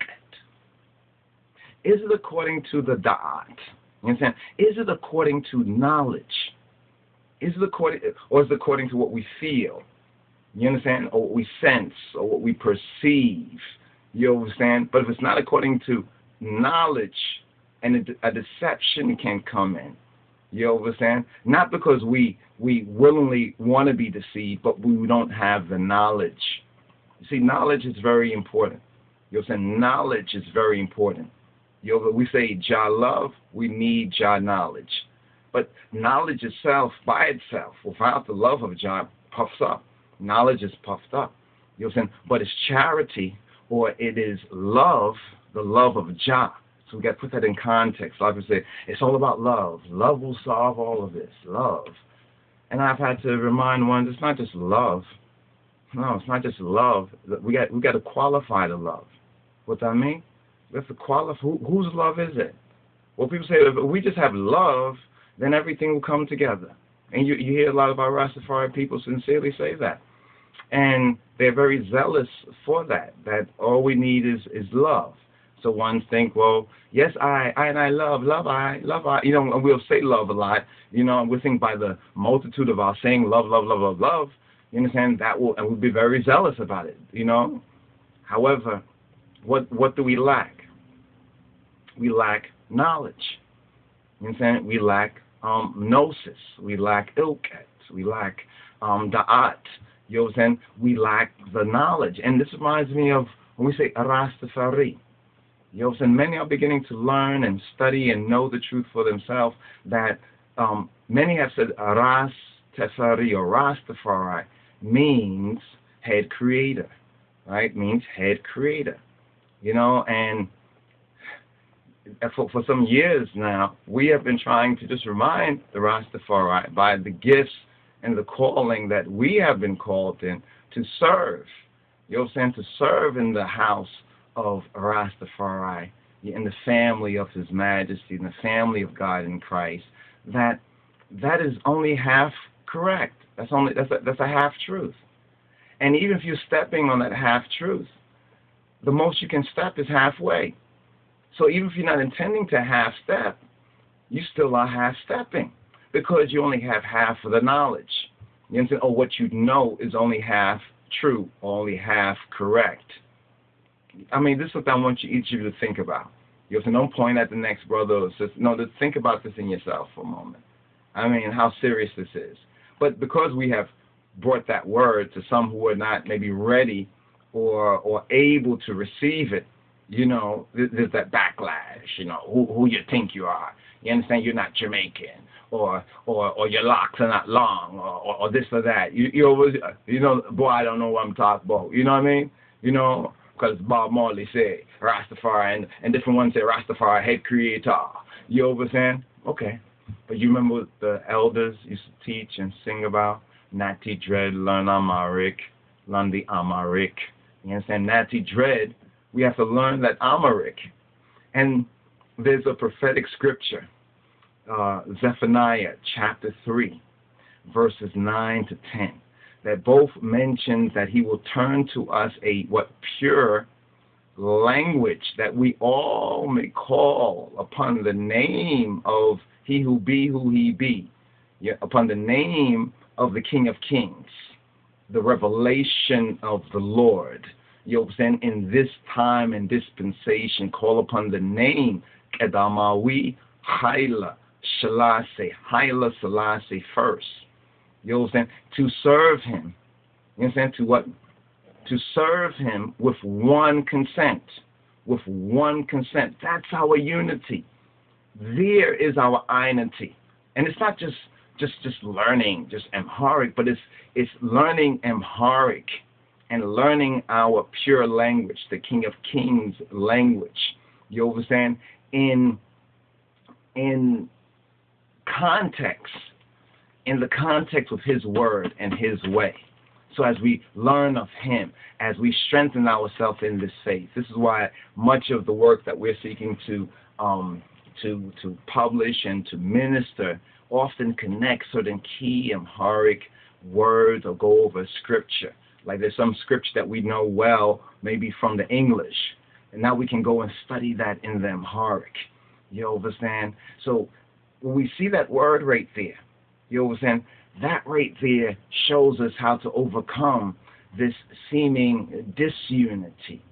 Is it according to the Da'at? You understand? Is it according to knowledge? Is it according, or is it according to what we feel? You understand? Or what we sense, or what we perceive? You understand? But if it's not according to knowledge, and a, a deception can come in. You understand? Not because we we willingly want to be deceived, but we don't have the knowledge. You see, knowledge is very important. You understand? Knowledge is very important. You know, we say Jah love, we need Jah knowledge. But knowledge itself, by itself, without the love of Jah, puffs up. Knowledge is puffed up. You saying? But it's charity or it is love, the love of Jah. So we got to put that in context. Like I say, it's all about love. Love will solve all of this. Love. And I've had to remind one, it's not just love. No, it's not just love. We got we got to qualify the love. What that mean? We have to qualify. Who, whose love is it? Well, people say if we just have love, then everything will come together. And you you hear a lot our Rastafari people sincerely say that and they're very zealous for that. That all we need is is love. So ones think, well, yes, I, I and I love, love I, love I. You know, we'll say love a lot. You know, we think by the multitude of our saying love, love, love, love, love. You understand that will, and we'll be very zealous about it. You know. However, what what do we lack? We lack knowledge. You understand? We lack um, gnosis. We lack ilket. We lack um, da'at. You saying? We lack the knowledge. And this reminds me of when we say Rastafari. You saying? Many are beginning to learn and study and know the truth for themselves that um, many have said Rastafari or Rastafari means head creator, right? Means head creator. You know, and for, for some years now, we have been trying to just remind the Rastafari by the gifts and the calling that we have been called in to serve. You know saying? To serve in the house of Rastafari, in the family of His Majesty, in the family of God in Christ. That that is only half correct. That's only that's a, that's a half truth. And even if you're stepping on that half truth, the most you can step is halfway. So even if you're not intending to half step, you still are half stepping because you only have half of the knowledge. You understand? Or what you know is only half true, only half correct. I mean, this is what I want you, each of you to think about. You have to don't point at the next brother or sister. No, to think about this in yourself for a moment. I mean, how serious this is. But because we have brought that word to some who are not maybe ready or or able to receive it, you know, there's that backlash. You know, who who you think you are. You understand? You're not Jamaican or or or your locks are not long or, or, or this or that. You you always you know boy I don't know what I'm talking about. You know what I mean? You know because Bob Marley said Rastafari and and different ones say Rastafari head creator. You I'm saying? Okay, but you remember what the elders used to teach and sing about Natty Dread, learn Amharic, learn the Amharic. You understand? Natty Dread, we have to learn that Amharic. And there's a prophetic scripture uh, Zephaniah chapter 3, verses 9 to 10, that both mentions that he will turn to us a what pure language that we all may call upon the name of he who be who he be, yeah, upon the name of the King of Kings, the revelation of the Lord. You know, in this time and dispensation, call upon the name Kedamawi Haile Selassie, Haile Selassie first. You understand? To serve him. You understand? To what? To serve him with one consent. With one consent. That's our unity. There is our unity. And it's not just just just learning just Amharic, but it's it's learning Amharic and learning our pure language, the King of Kings language. You understand? In in context, in the context of His Word and His way. So as we learn of Him, as we strengthen ourselves in this faith, this is why much of the work that we're seeking to um, to to publish and to minister often connects certain key Amharic words or go over scripture. Like there's some scripture that we know well, maybe from the English, and now we can go and study that in the Amharic. You understand? So when we see that word right there, you understand? That right there shows us how to overcome this seeming disunity,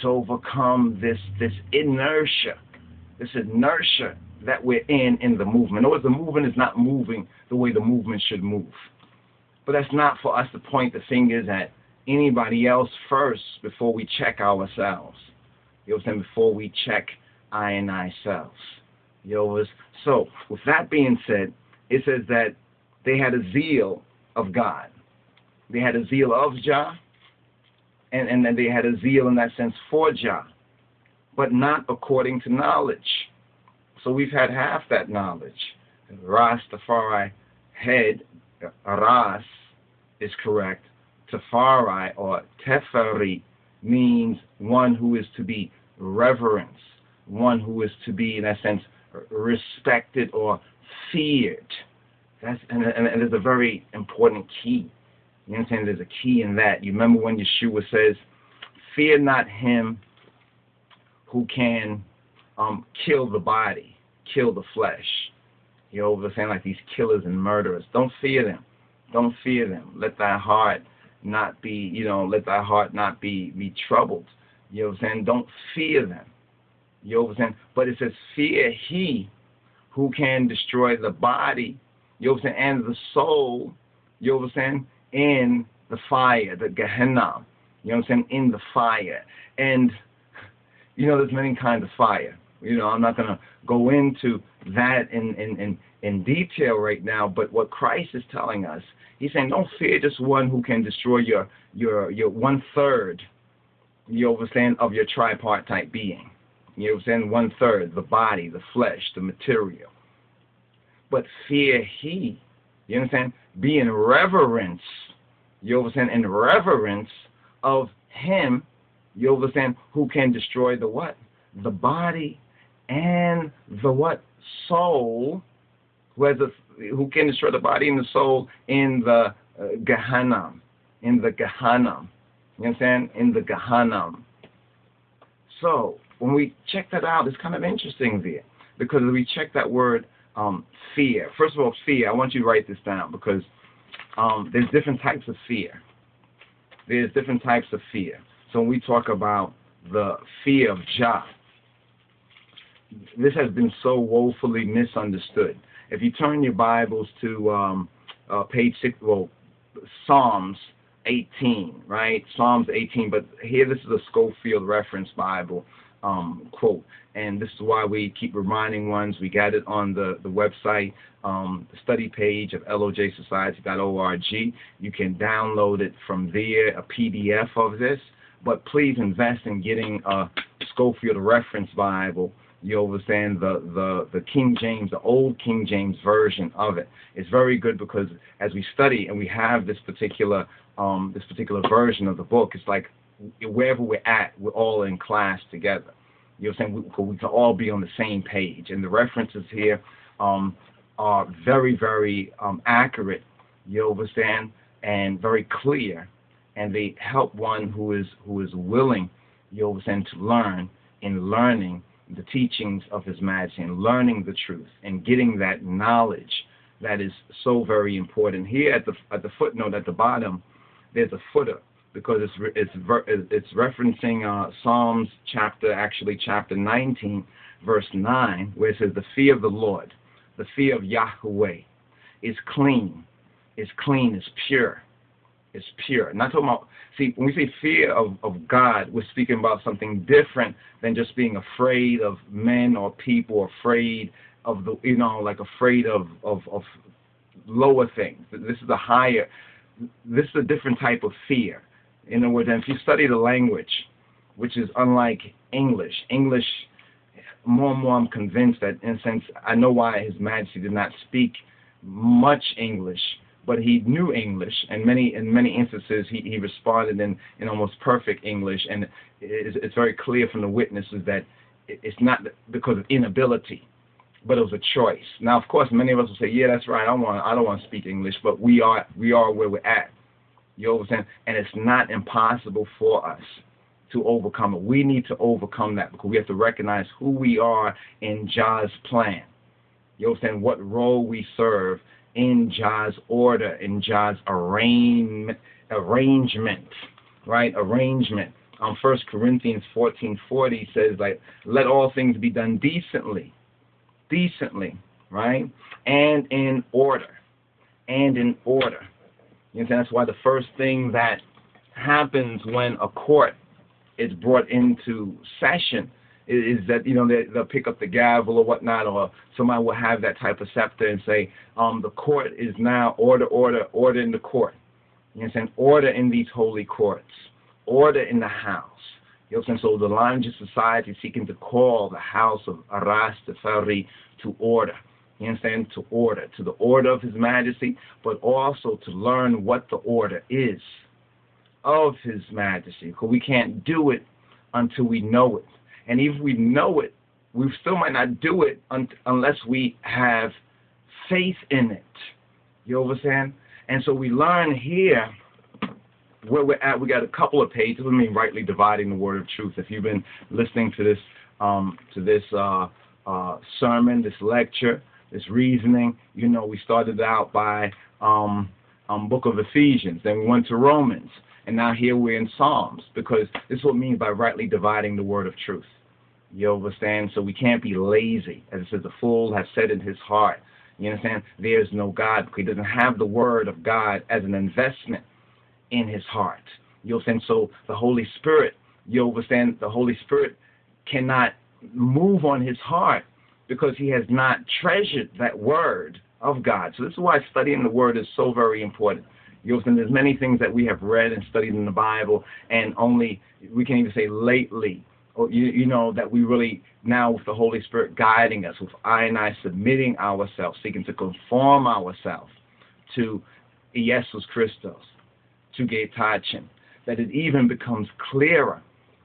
to overcome this this inertia, this inertia that we're in in the movement. Or the movement is not moving the way the movement should move. But that's not for us to point the fingers at anybody else first before we check ourselves. You know what I'm saying? Before we check I and ourselves. You know, so with that being said, it says that they had a zeal of God. They had a zeal of Jah, and, and then they had a zeal in that sense for Jah, but not according to knowledge. So we've had half that knowledge. Rastafari head, Ras is correct. Tafari or Teferi means one who is to be reverenced, one who is to be, in that sense, respected or feared. That's and, and, and there's a very important key. You understand? There's a key in that. You remember when Yeshua says, "Fear not him who can um, kill the body, kill the flesh." You know, we're saying like these killers and murderers. Don't fear them. Don't fear them. Let thy heart not be, you know, let thy heart not be be troubled. You know what I'm saying? Don't fear them. You know what I'm saying? But it says, fear he who can destroy the body, you saying, and the soul, you I'm saying, in the fire, the Gehenna. You know what I'm saying? In the fire. And you know, there's many kinds of fire. You know, I'm not gonna go into that in, in, in, in detail right now, but what Christ is telling us, he's saying, don't fear just one who can destroy your your your one third, you understand, of your tripartite being. You know what I'm saying? One third, the body, the flesh, the material. But fear he. You understand? Be in reverence. You understand? In reverence of him, you understand, who can destroy the what? The body and the what? Soul. Who has a, who can destroy the body and the soul in the uh, Gehenna. In the Gehenna. You understand? In the Gehenna. So, when we check that out, it's kind of interesting there because we check that word um, fear. First of all, fear. I want you to write this down because um, there's different types of fear. There's different types of fear. So when we talk about the fear of Jah, this has been so woefully misunderstood. If you turn your Bibles to um, uh, page six, well, Psalms 18, right? Psalms 18, but here this is a Scofield Reference Bible um, quote. And this is why we keep reminding ones. We got it on the, the website, um, the study page of lojsociety.org. You can download it from there, a PDF of this. But please invest in getting a Scofield Reference Bible. You understand the, the, the King James, the old King James version of it. It's very good because as we study and we have this particular um, this particular version of the book, it's like wherever we're at, we're all in class together. You know saying? We, we can all be on the same page. And the references here um, are very, very um, accurate, you understand, and very clear. And they help one who is who is willing, you understand, to learn in learning the teachings of His Majesty and learning the truth and getting that knowledge that is so very important. Here at the at the footnote at the bottom, there's a footer because it's it's it's referencing uh, Psalms chapter actually chapter 19 verse 9 where it says the fear of the Lord, the fear of Yahweh, is clean, is clean, is pure, is pure. Not talking about see when we say fear of, of God, we're speaking about something different than just being afraid of men or people, afraid of the you know like afraid of of, of lower things. This is a higher. This is a different type of fear In other words, if you study the language, which is unlike English, English, more and more I'm convinced that, in a sense, I know why His Majesty did not speak much English, but he knew English, and many in many instances he, he responded in, in almost perfect English, and it's, it's very clear from the witnesses that it's not because of inability, but it was a choice. Now, of course, many of us will say, "Yeah, that's right. I don't want I don't want to speak English," but we are we are where we're at. You understand? And it's not impossible for us to overcome it. We need to overcome that because we have to recognize who we are in Jah's plan. You understand what role we serve in Jah's order, in Jah's arrangement, arrangement, right? Arrangement. Um, 1 Corinthians 14:40 says like, let all things be done decently, decently, right? And in order, and in order. You understand? That's why the first thing that happens when a court is brought into session is that you know they, they'll pick up the gavel or whatnot, or somebody will have that type of scepter and say, um, the court is now order, order, order in the court. You understand? Order in these holy courts, order in the house. You understand? So the Lanja Society seeking to call the house of Aras Teferi to order. You understand? To order, to the order of His Majesty, but also to learn what the order is of His Majesty. Because we can't do it until we know it. And if we know it, we still might not do it un- unless we have faith in it. You understand? And so we learn here where we're at. We got a couple of pages. I mean, rightly dividing the word of truth. If you've been listening to this um, to this uh, uh, sermon, this lecture, this reasoning, you know, we started out by um, um, book of Ephesians. Then we went to Romans. And now here we're in Psalms because this is what it means by rightly dividing the word of truth. You understand? So we can't be lazy. As it says, the fool has said in his heart, you understand? There's no God because he doesn't have the word of God as an investment in his heart. You understand? So the Holy Spirit, you understand? The Holy Spirit cannot move on his heart because he has not treasured that word of God. So this is why studying the word is so very important. You know, there's many things that we have read and studied in the Bible, and only we can even say lately, or you, you know, that we really now with the Holy Spirit guiding us, with I and I submitting ourselves, seeking to conform ourselves to Jesus Christos, to Getachin, that it even becomes clearer.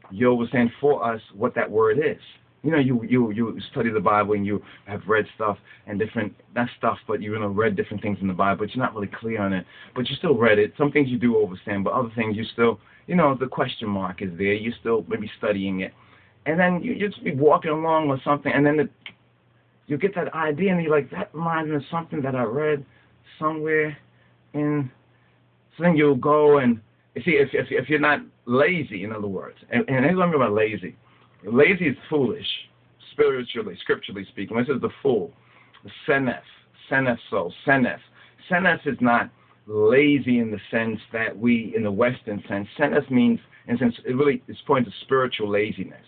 You understand for us what that word is you know, you you you study the Bible and you have read stuff and different not stuff, but you know read different things in the Bible, but you're not really clear on it. But you still read it. Some things you do understand, but other things you still, you know, the question mark is there. You still maybe studying it, and then you you just be walking along with something, and then the, you get that idea, and you're like, that reminds me of something that I read somewhere in. So then you'll go and you see if if if you're not lazy, in other words, and, and here's what I mean by lazy Lazy is foolish, spiritually, scripturally speaking. This is the fool. Senef, senef so, senef. Senef is not lazy in the sense that we, in the Western sense. Senef means, in sense, it really is pointing to spiritual laziness.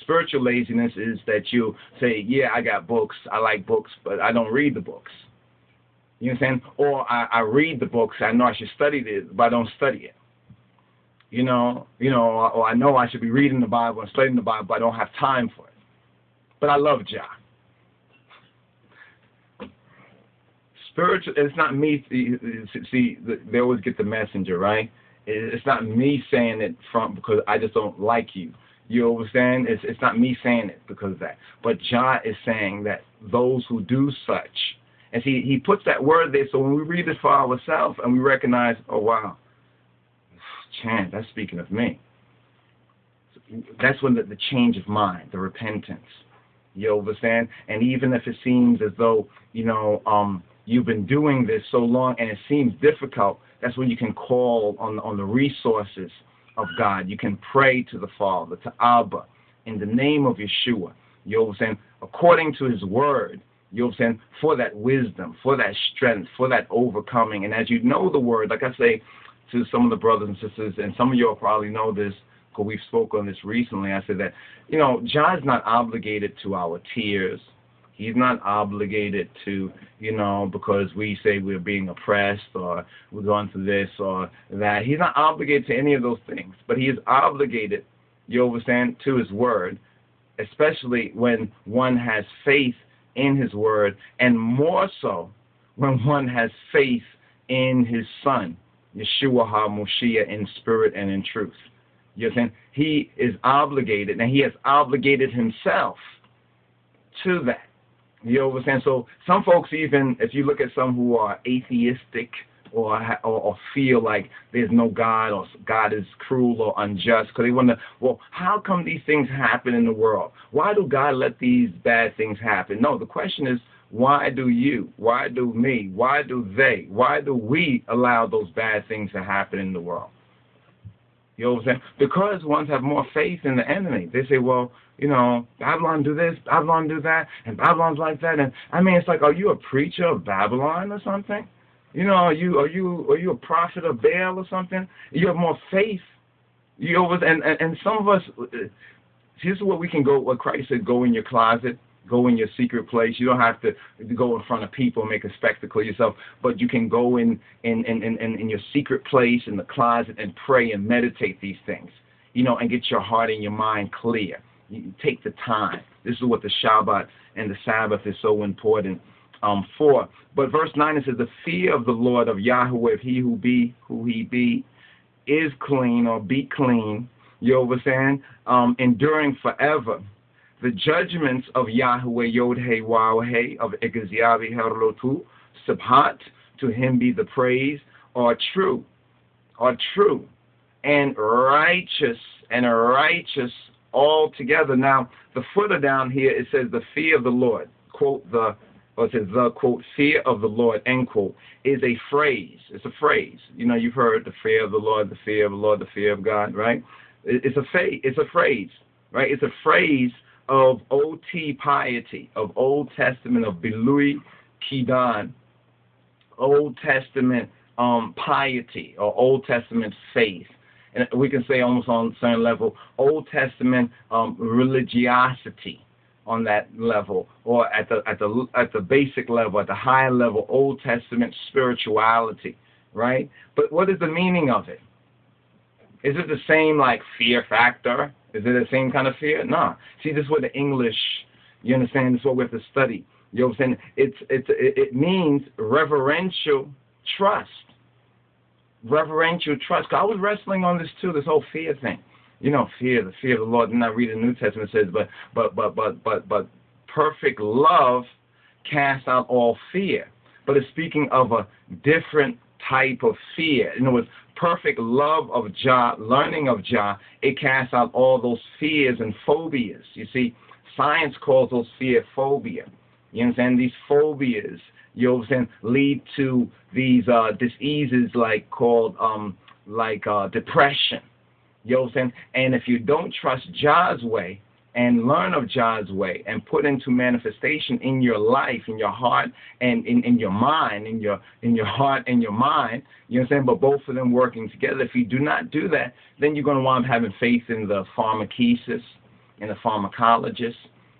Spiritual laziness is that you say, yeah, I got books, I like books, but I don't read the books. You understand? Or I, I read the books, I know I should study it, but I don't study it you know, you know, or I know I should be reading the Bible and studying the Bible, but I don't have time for it. But I love Jah. Spiritual, it's not me. See, they always get the messenger, right? It's not me saying it from because I just don't like you. You understand? It's it's not me saying it because of that. But Jah is saying that those who do such, and see, he puts that word there. So when we read this for ourselves and we recognize, oh wow, chant. That's speaking of me. That's when the, the change of mind, the repentance. You understand? And even if it seems as though, you know, um, you've been doing this so long and it seems difficult, that's when you can call on, on the resources of God. You can pray to the Father, to Abba, in the name of Yeshua. You understand? According to his word, you understand? For that wisdom, for that strength, for that overcoming. And as you know the word, like I say, to some of the brothers and sisters, and some of y'all probably know this because we've spoken on this recently. I said that, you know, Jah's not obligated to our tears, He's not obligated to, you know, because we say we're being oppressed or we're going through this or that. He's not obligated to any of those things. But he is obligated, you understand, to his word, especially when one has faith in his word, and more so when one has faith in his son, Yeshua HaMoshiach, in spirit and in truth. You understand? He is obligated, and he has obligated himself to that. You understand? So some folks, even if you look at some who are atheistic or or, or feel like there's no God or God is cruel or unjust, because they wonder, well, how come these things happen in the world? Why do God let these bad things happen? No, the question is, why do you? Why do me? Why do they? Why do we allow those bad things to happen in the world? You know what I'm saying? Because ones have more faith in the enemy. They say, well, you know, Babylon do this, Babylon do that, and Babylon's like that. And I mean, it's like, are you a preacher of Babylon or something? You know, are you are you are you a prophet of Baal or something? You have more faith. You over and, and and some of us. Uh, Here's what we can go. What Christ said: go in your closet go in your secret place. You don't have to go in front of people and make a spectacle of yourself, but you can go in in, in, in, in your secret place in the closet and pray and meditate these things, you know, and get your heart and your mind clear. You take the time. This is what the Shabbat and the Sabbath is so important um, for. But verse 9 it says, The fear of the Lord of Yahweh, he who be, who he be, is clean or be clean, you understand? Um, enduring forever the judgments of Yahweh Yod He Waw He of Egeziavi Herlotu Subhat, to him be the praise, are true, are true, and righteous, and righteous altogether. Now, the footer down here, it says the fear of the Lord, quote the or it says the quote fear of the Lord end quote is a phrase. It's a phrase. You know, you've heard the fear of the Lord, the fear of the Lord, the fear of God, right? It's a fa- It's a phrase, right? It's a phrase of OT piety, of Old Testament, of Bilui Kidan, Old Testament um, piety or Old Testament faith. And we can say almost on a certain level, Old Testament um, religiosity on that level, or at the at the at the basic level, at the higher level, Old Testament spirituality, right? But what is the meaning of it? Is it the same like fear factor? Is it the same kind of fear? No. See, this is what the English, you understand, this is what we have to study. You saying? It's, it's, it means reverential trust. Reverential trust. I was wrestling on this too, this whole fear thing. You know, fear, the fear of the Lord. And I read the New Testament says, but, but, but, but, but, but perfect love casts out all fear. But it's speaking of a different type of fear. In other words, perfect love of Jah, learning of Jah, it casts out all those fears and phobias. You see, science calls those fear phobia. You understand? These phobias, you understand, lead to these uh, diseases like called um, like uh, depression. You understand? And if you don't trust Jah's way, and learn of Jah's way and put into manifestation in your life, in your heart, and in, in your mind, in your in your heart and your mind. You saying? But both of them working together. If you do not do that, then you're going to wind up having faith in the pharmakesis, in the pharmacologist,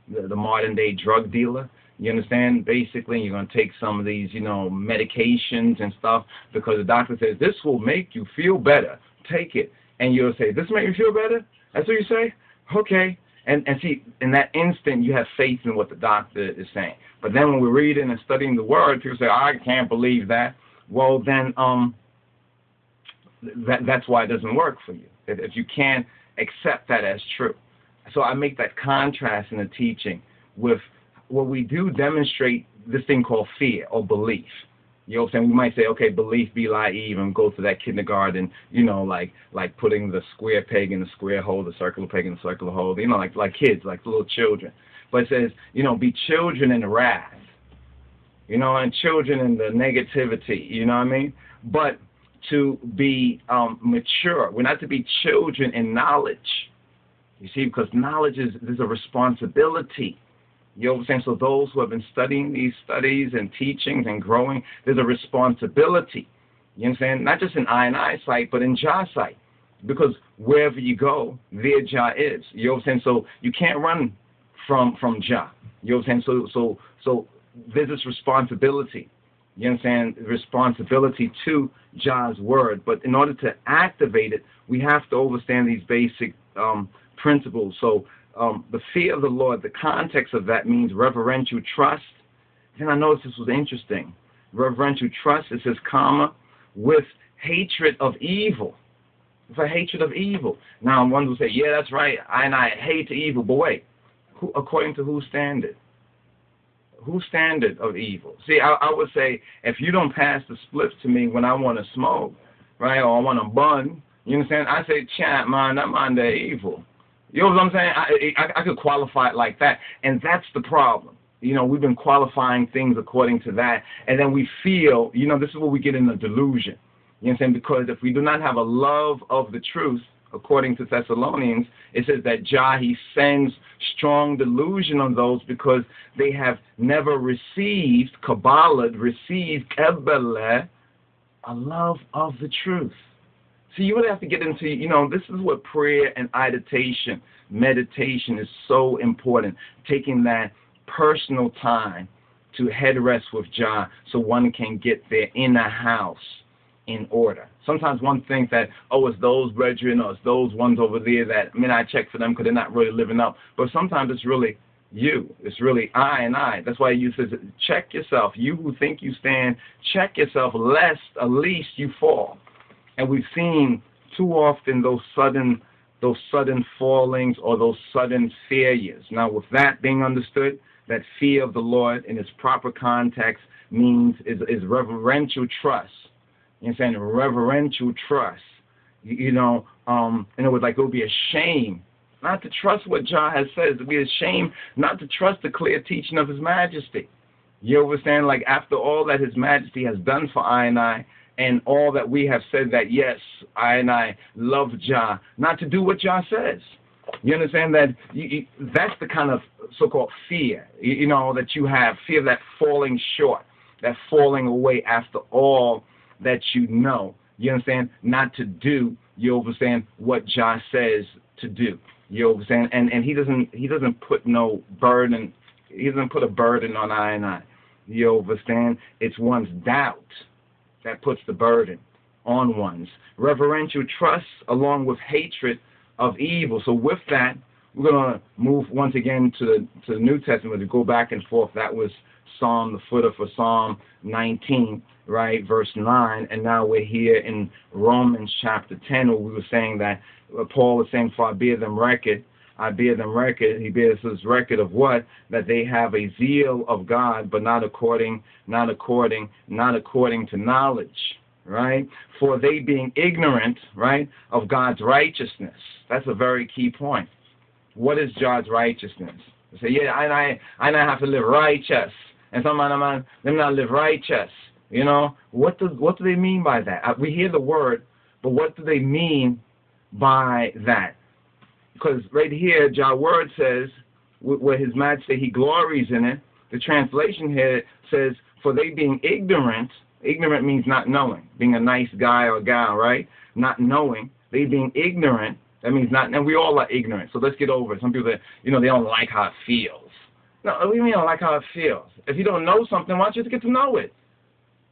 the, the modern day drug dealer. You understand? Basically, you're going to take some of these, you know, medications and stuff because the doctor says this will make you feel better. Take it, and you'll say, "This make me feel better." That's what you say. Okay, and, and see, in that instant, you have faith in what the doctor is saying. But then when we're reading and studying the word, people say, I can't believe that. Well, then um, that, that's why it doesn't work for you. If, if you can't accept that as true. So I make that contrast in the teaching with what we do demonstrate this thing called fear or belief. You know what I'm saying? We might say, okay, belief be naive and go to that kindergarten, you know, like like putting the square peg in the square hole, the circular peg in the circular hole, you know, like like kids, like little children. But it says, you know, be children in the wrath. You know, and children in the negativity, you know what I mean? But to be um, mature. We're not to be children in knowledge. You see, because knowledge is there's a responsibility. You know what I'm saying? So those who have been studying these studies and teachings and growing, there's a responsibility. You know what I'm saying? Not just in I and I sight, but in Jah sight. Because wherever you go, there Jah is. You know what I'm saying? So you can't run from from Jah. You know what I'm saying? So so so there's this responsibility. You understand? Responsibility to Jah's word. But in order to activate it, we have to understand these basic um, principles. So um, the fear of the Lord, the context of that means reverential trust. Then I noticed this was interesting. Reverential trust, it says, comma, with hatred of evil. It's a hatred of evil. Now, one will say, yeah, that's right. I and I hate evil. But wait, who, according to whose standard? Whose standard of evil? See, I, I would say, if you don't pass the spliffs to me when I want to smoke, right, or I want to bun, you understand? I say, chat, man, that man, they're evil. You know what I'm saying? I, I, I could qualify it like that. And that's the problem. You know, we've been qualifying things according to that. And then we feel, you know, this is where we get in the delusion. You know what I'm saying? Because if we do not have a love of the truth, according to Thessalonians, it says that Jah, he sends strong delusion on those because they have never received, Kabbalah, received Kabbalah, a love of the truth. So you really have to get into, you know, this is what prayer and meditation, meditation is so important. Taking that personal time to head rest with Jah so one can get their inner house in order. Sometimes one thinks that, oh, it's those brethren or it's those ones over there that, I mean, I check for them because they're not really living up. But sometimes it's really you. It's really I and I. That's why you says, check yourself. You who think you stand, check yourself, lest at least you fall. And we've seen too often those sudden those sudden fallings or those sudden failures. Now, with that being understood, that fear of the Lord in its proper context means is, is reverential trust. You know saying? Reverential trust. You, you know, um, and it was like it would be a shame not to trust what Jah has said. It would be a shame not to trust the clear teaching of His Majesty. You understand? Like after all that His Majesty has done for I and I, and all that we have said that yes, I and I love Jah, not to do what Jah says. You understand that you, you, that's the kind of so-called fear, you, you know, that you have fear of that falling short, that falling away after all that you know. You understand? Not to do. You understand what Jah says to do. You understand? And and he doesn't he doesn't put no burden. He doesn't put a burden on I and I. You understand? It's one's doubt that puts the burden on one's. Reverential trust along with hatred of evil. So with that, we're going to move once again to the, to the New Testament to go back and forth. That was Psalm, the footer for Psalm 19, right, verse 9. And now we're here in Romans chapter 10, where we were saying that uh, Paul was saying, For I bear them record I bear them record. He bears us record of what? That they have a zeal of God, but not according, not according, not according to knowledge. Right? For they being ignorant, right, of God's righteousness. That's a very key point. What is God's righteousness? They say, yeah, I, I, I have to live righteous. And some man, man, them not live righteous. You know, what do what do they mean by that? Uh, we hear the word, but what do they mean by that? Because right here, Jah word says, where His Majesty He glories in it. The translation here says, "For they being ignorant, ignorant means not knowing, being a nice guy or gal, right? Not knowing. They being ignorant, that means not. And we all are ignorant. So let's get over it. Some people, you know, they don't like how it feels. No, what do you mean don't like how it feels? If you don't know something, why don't you just get to know it?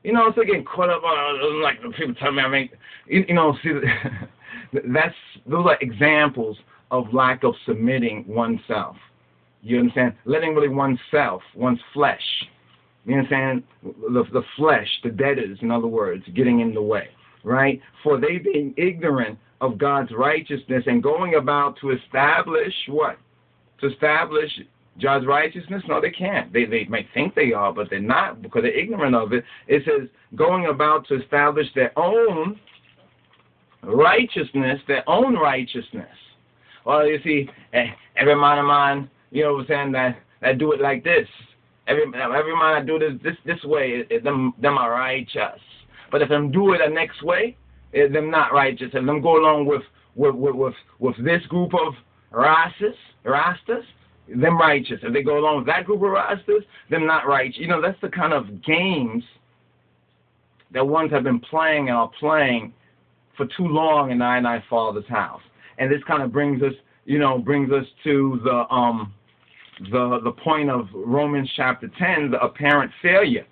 You know, instead of getting caught up oh, on like people tell me I mean, you, you know, see, [laughs] that's those are examples of lack of submitting oneself. You understand? Letting really oneself, one's flesh, you understand? The, the flesh, the debtors, in other words, getting in the way, right? For they being ignorant of God's righteousness and going about to establish what? To establish God's righteousness? No, they can't. They, they may think they are, but they're not because they're ignorant of it. It says going about to establish their own righteousness, their own righteousness. Well, you see, eh, every man of mine, you know what I'm saying, that, that do it like this. Every every man that do this this this way, them them are righteous. But if them do it the next way, them not righteous. If them go along with with with with, with this group of rastas, rastas, them righteous. If they go along with that group of rastas, them not righteous. You know, that's the kind of games that ones have been playing and are playing for too long in I and I Father's house and this kind of brings us, you know, brings us to the um, the the point of Romans chapter 10, the apparent failure.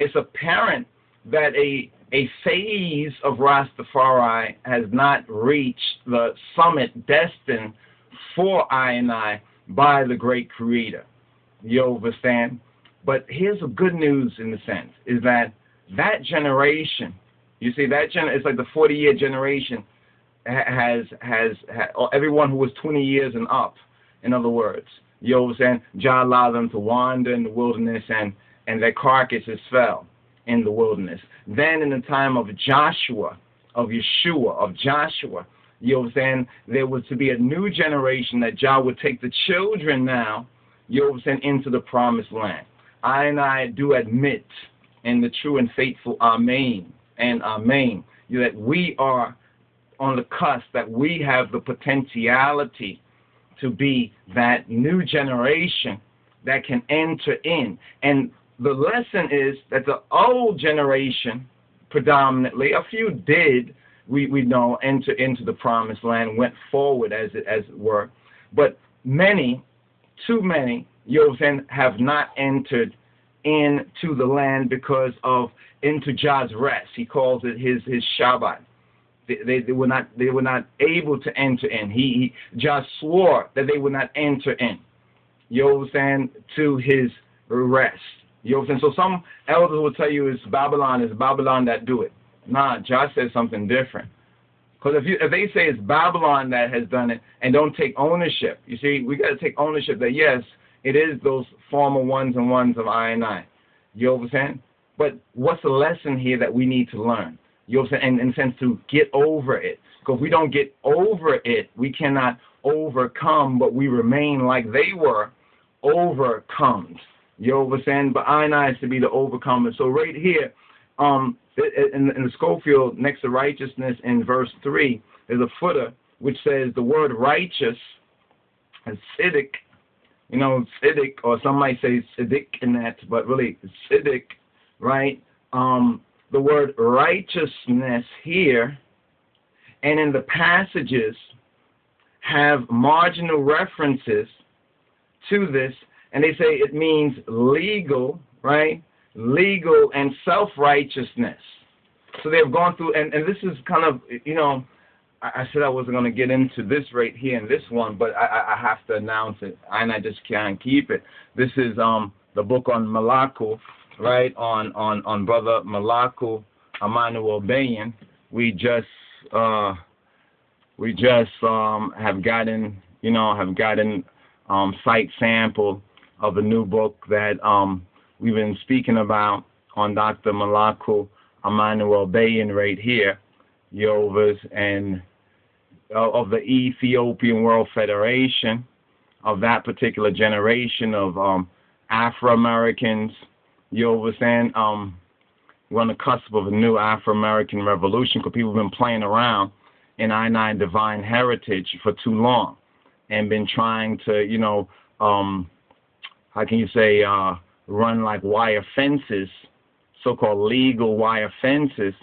It's apparent that a a phase of Rastafari has not reached the summit destined for I and I by the great creator. You understand? But here's the good news in the sense is that that generation, you see that gen, it's like the 40 year generation has has, everyone who was 20 years and up. In other words, you understand? Jah allowed them to wander in the wilderness and and their carcasses fell in the wilderness. Then in the time of Joshua, of Yeshua, of Joshua, you understand, there was to be a new generation that Jah would take the children now, you understand, into the promised land. I and I do admit in the true and faithful Amen and Amen you that we are on the cusp, that we have the potentiality to be that new generation that can enter in. And the lesson is that the old generation, predominantly, a few did, we, we know, enter into the promised land, went forward as it, as it were. But many, too many, Yosen have not entered into the land because of into Jah's rest. He calls it his his Shabbat. They, they, were not they were not able to enter in. He, he Jah swore that they would not enter in. You understand to his rest. You understand? So some elders will tell you it's Babylon, it's Babylon that do it. Nah, Jah says something different. Because if you if they say it's Babylon that has done it and don't take ownership, you see, we got to take ownership that yes, it is those former ones and ones of I and I. You understand? But what's the lesson here that we need to learn? You understand? In, in a sense to get over it. Because we don't get over it, we cannot overcome, but we remain like they were, overcomes. You understand? But I and I is to be the overcomer. So right here, um, in, in the Scofield, next to righteousness in verse 3, there's a footer which says the word righteous and Siddiq you know, Siddiq, or some might say Siddiq in that, but really Siddiq, right? Um, the word righteousness here and in the passages have marginal references to this, and they say it means legal, right? Legal and self righteousness. So they've gone through, and, and this is kind of, you know, I, said I wasn't going to get into this right here in this one, but I, I have to announce it, and I just can't keep it. This is um the book on Malaku, right? On on on brother Malaku Emmanuel Bayen. We just uh we just um have gotten you know have gotten um site sample of a new book that um we've been speaking about on Dr. Malaku Emmanuel Bayen right here. Yovas and uh, of the Ethiopian World Federation, of that particular generation of um, Afro Americans. You understand? Um, we're on the cusp of a new Afro American revolution because people have been playing around in I 9 divine heritage for too long and been trying to, you know, um, how can you say, uh, run like wire fences, so called legal wire fences,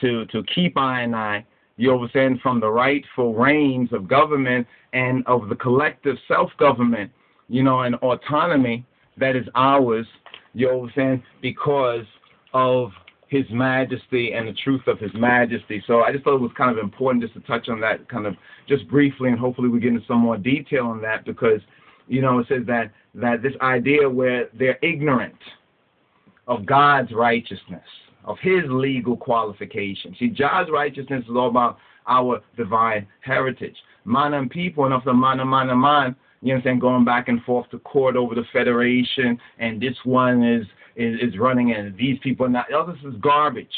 to, to keep I and I you understand, from the rightful reins of government and of the collective self government, you know, and autonomy that is ours, you understand, because of his majesty and the truth of his majesty. So I just thought it was kind of important just to touch on that kind of just briefly and hopefully we get into some more detail on that because, you know, it says that that this idea where they're ignorant of God's righteousness of his legal qualifications. See, God's righteousness is all about our divine heritage. Man and people, and of the man and man and man, you know I'm saying, going back and forth to court over the federation, and this one is is, is running, and these people are not. All this is garbage.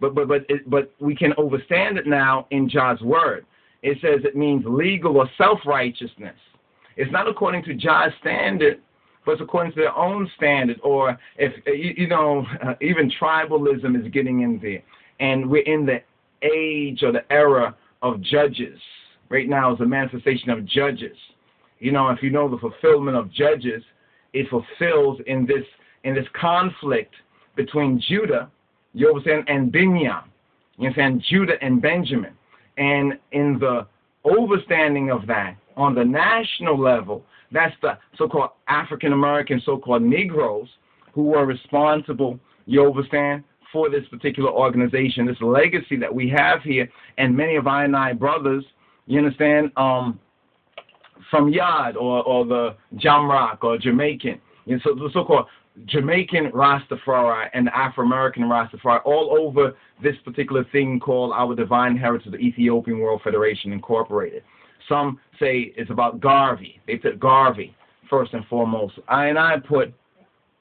But but but it, but we can understand it now in Jah's word. It says it means legal or self righteousness. It's not according to Jah's standard, but it's according to their own standard, or if you, know, uh, [laughs] even tribalism is getting in there, and we're in the age or the era of judges. Right now is a manifestation of judges. You know, if you know the fulfillment of judges, it fulfills in this in this conflict between Judah, you understand, and Binyam. You understand, Judah and Benjamin. And in the overstanding of that, on the national level, That's the so-called African American, so-called Negroes who were responsible, you understand, for this particular organization, this legacy that we have here, and many of I and I brothers, you understand, um, from Yad or, or the Jamrock or Jamaican, you know, so the so-called Jamaican Rastafari and Afro American Rastafari all over this particular thing called our divine heritage, of the Ethiopian World Federation Incorporated. Some say it's about Garvey. They put Garvey first and foremost. I and I put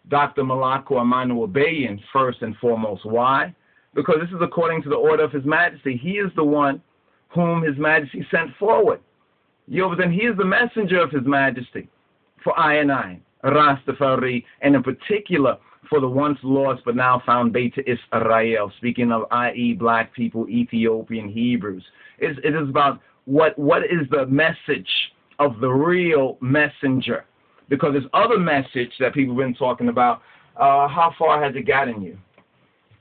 Dr. Malaku Emmanuel Bayen first and foremost. Why? Because this is according to the order of His Majesty. He is the one whom His Majesty sent forward. You understand? He is the messenger of His Majesty for I and I. Rastafari, and in particular for the once lost but now found Beta Israel, speaking of i.e. black people, Ethiopian Hebrews. It's, it is about what what is the message of the real messenger. Because this other message that people have been talking about, uh, how far has it gotten you?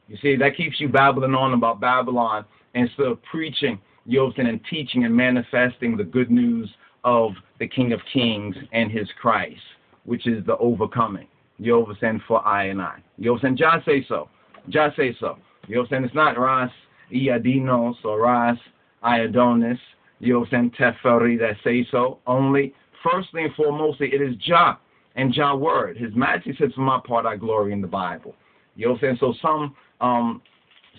You see, that keeps you babbling on about Babylon instead of preaching, Yosin, and teaching and manifesting the good news of the King of Kings and his Christ which is the overcoming. You for I and I. Understand? Just say so. Just say so. You? It's not Ras Iadinos or Ras Iadonis. Understand? Tafari that say so. Only, firstly and foremostly, it is Jah and Jah word. His Majesty says, "For my part, I glory in the Bible." You? So some um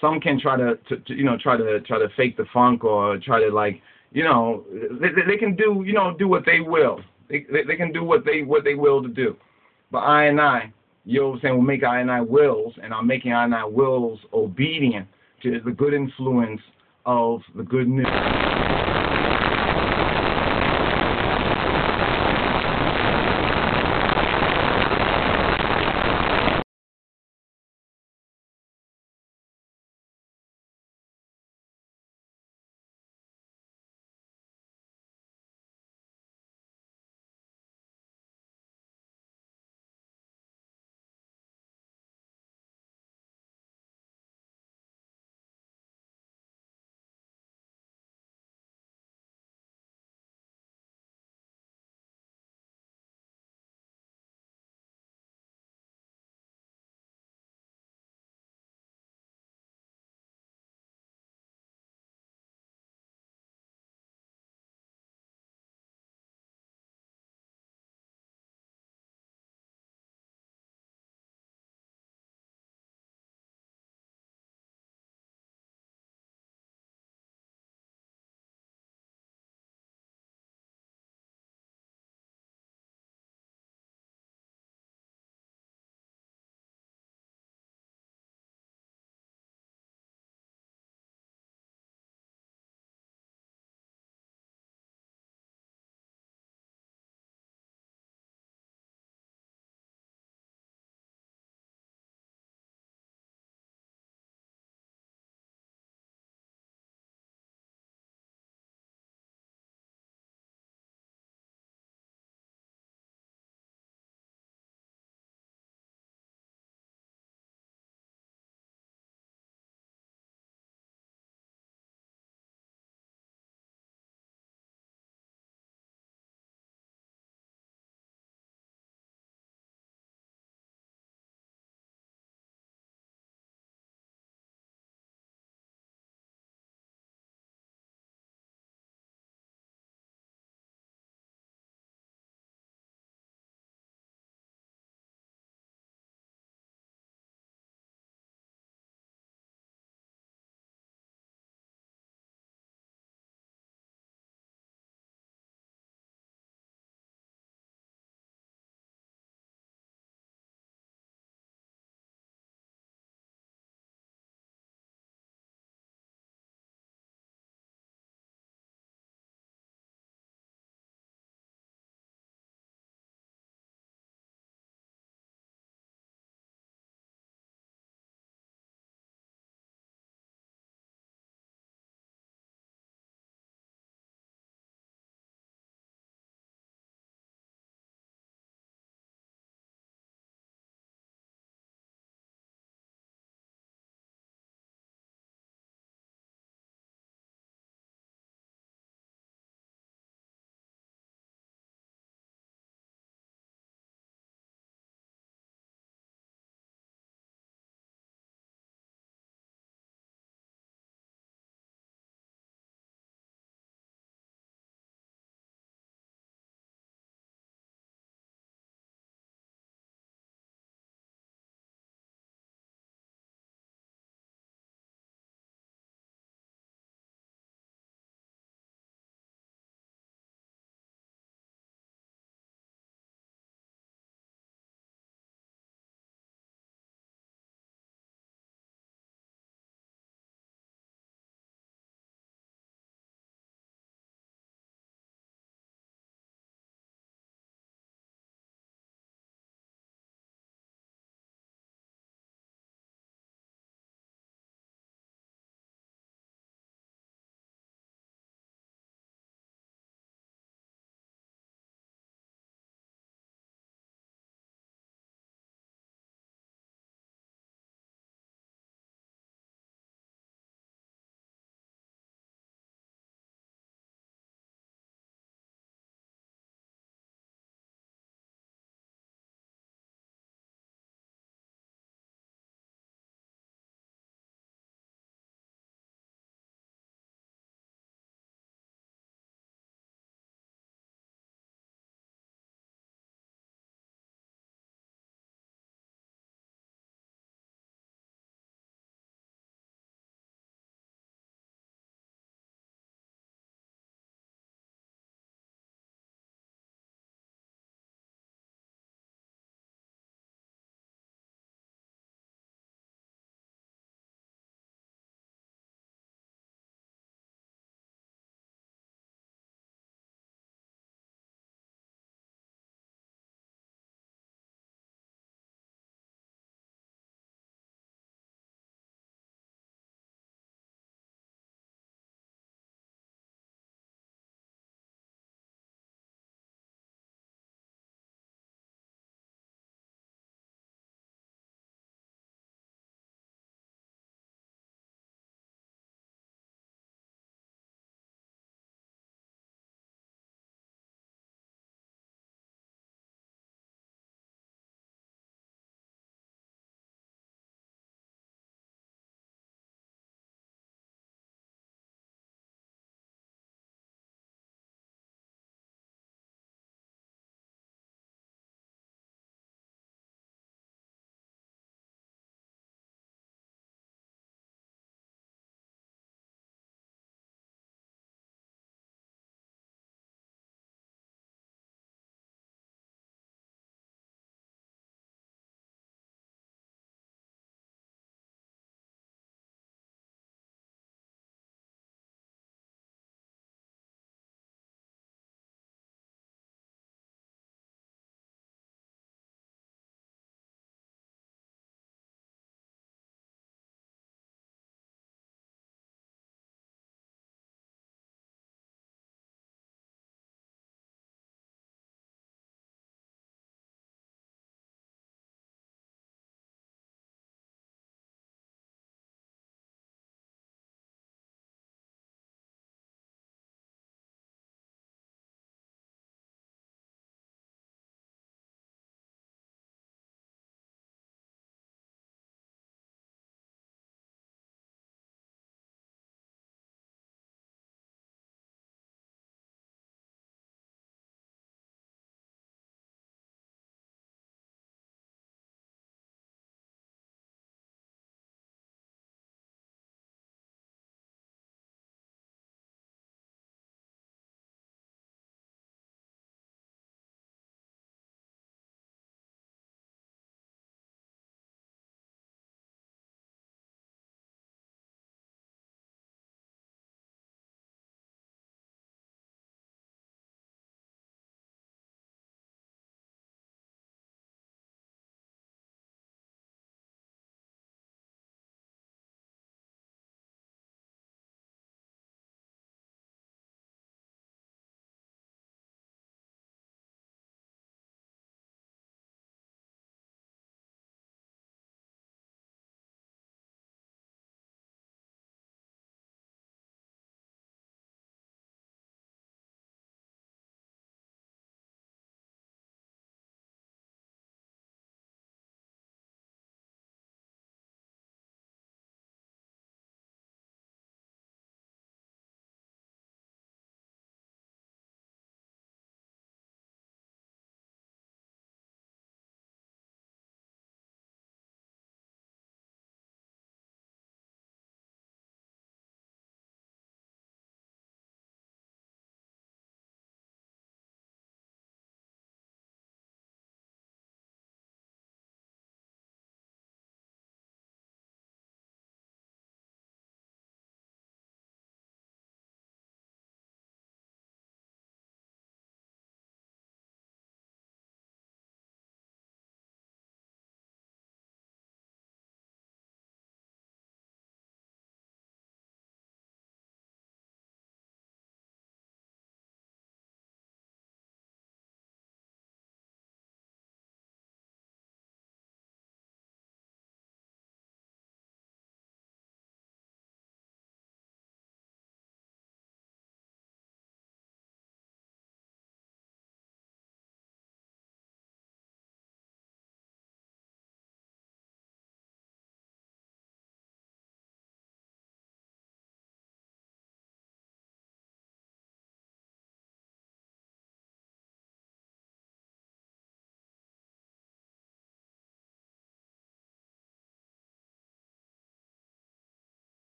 some can try to, to, to you know try to try to fake the funk or try to like you know they, they can do you know do what they will they, they, they can do what they what they will to do. But I and I, you know what I'm saying, will make I and I wills, and I'm making I and I wills obedient to the good influence of the good news.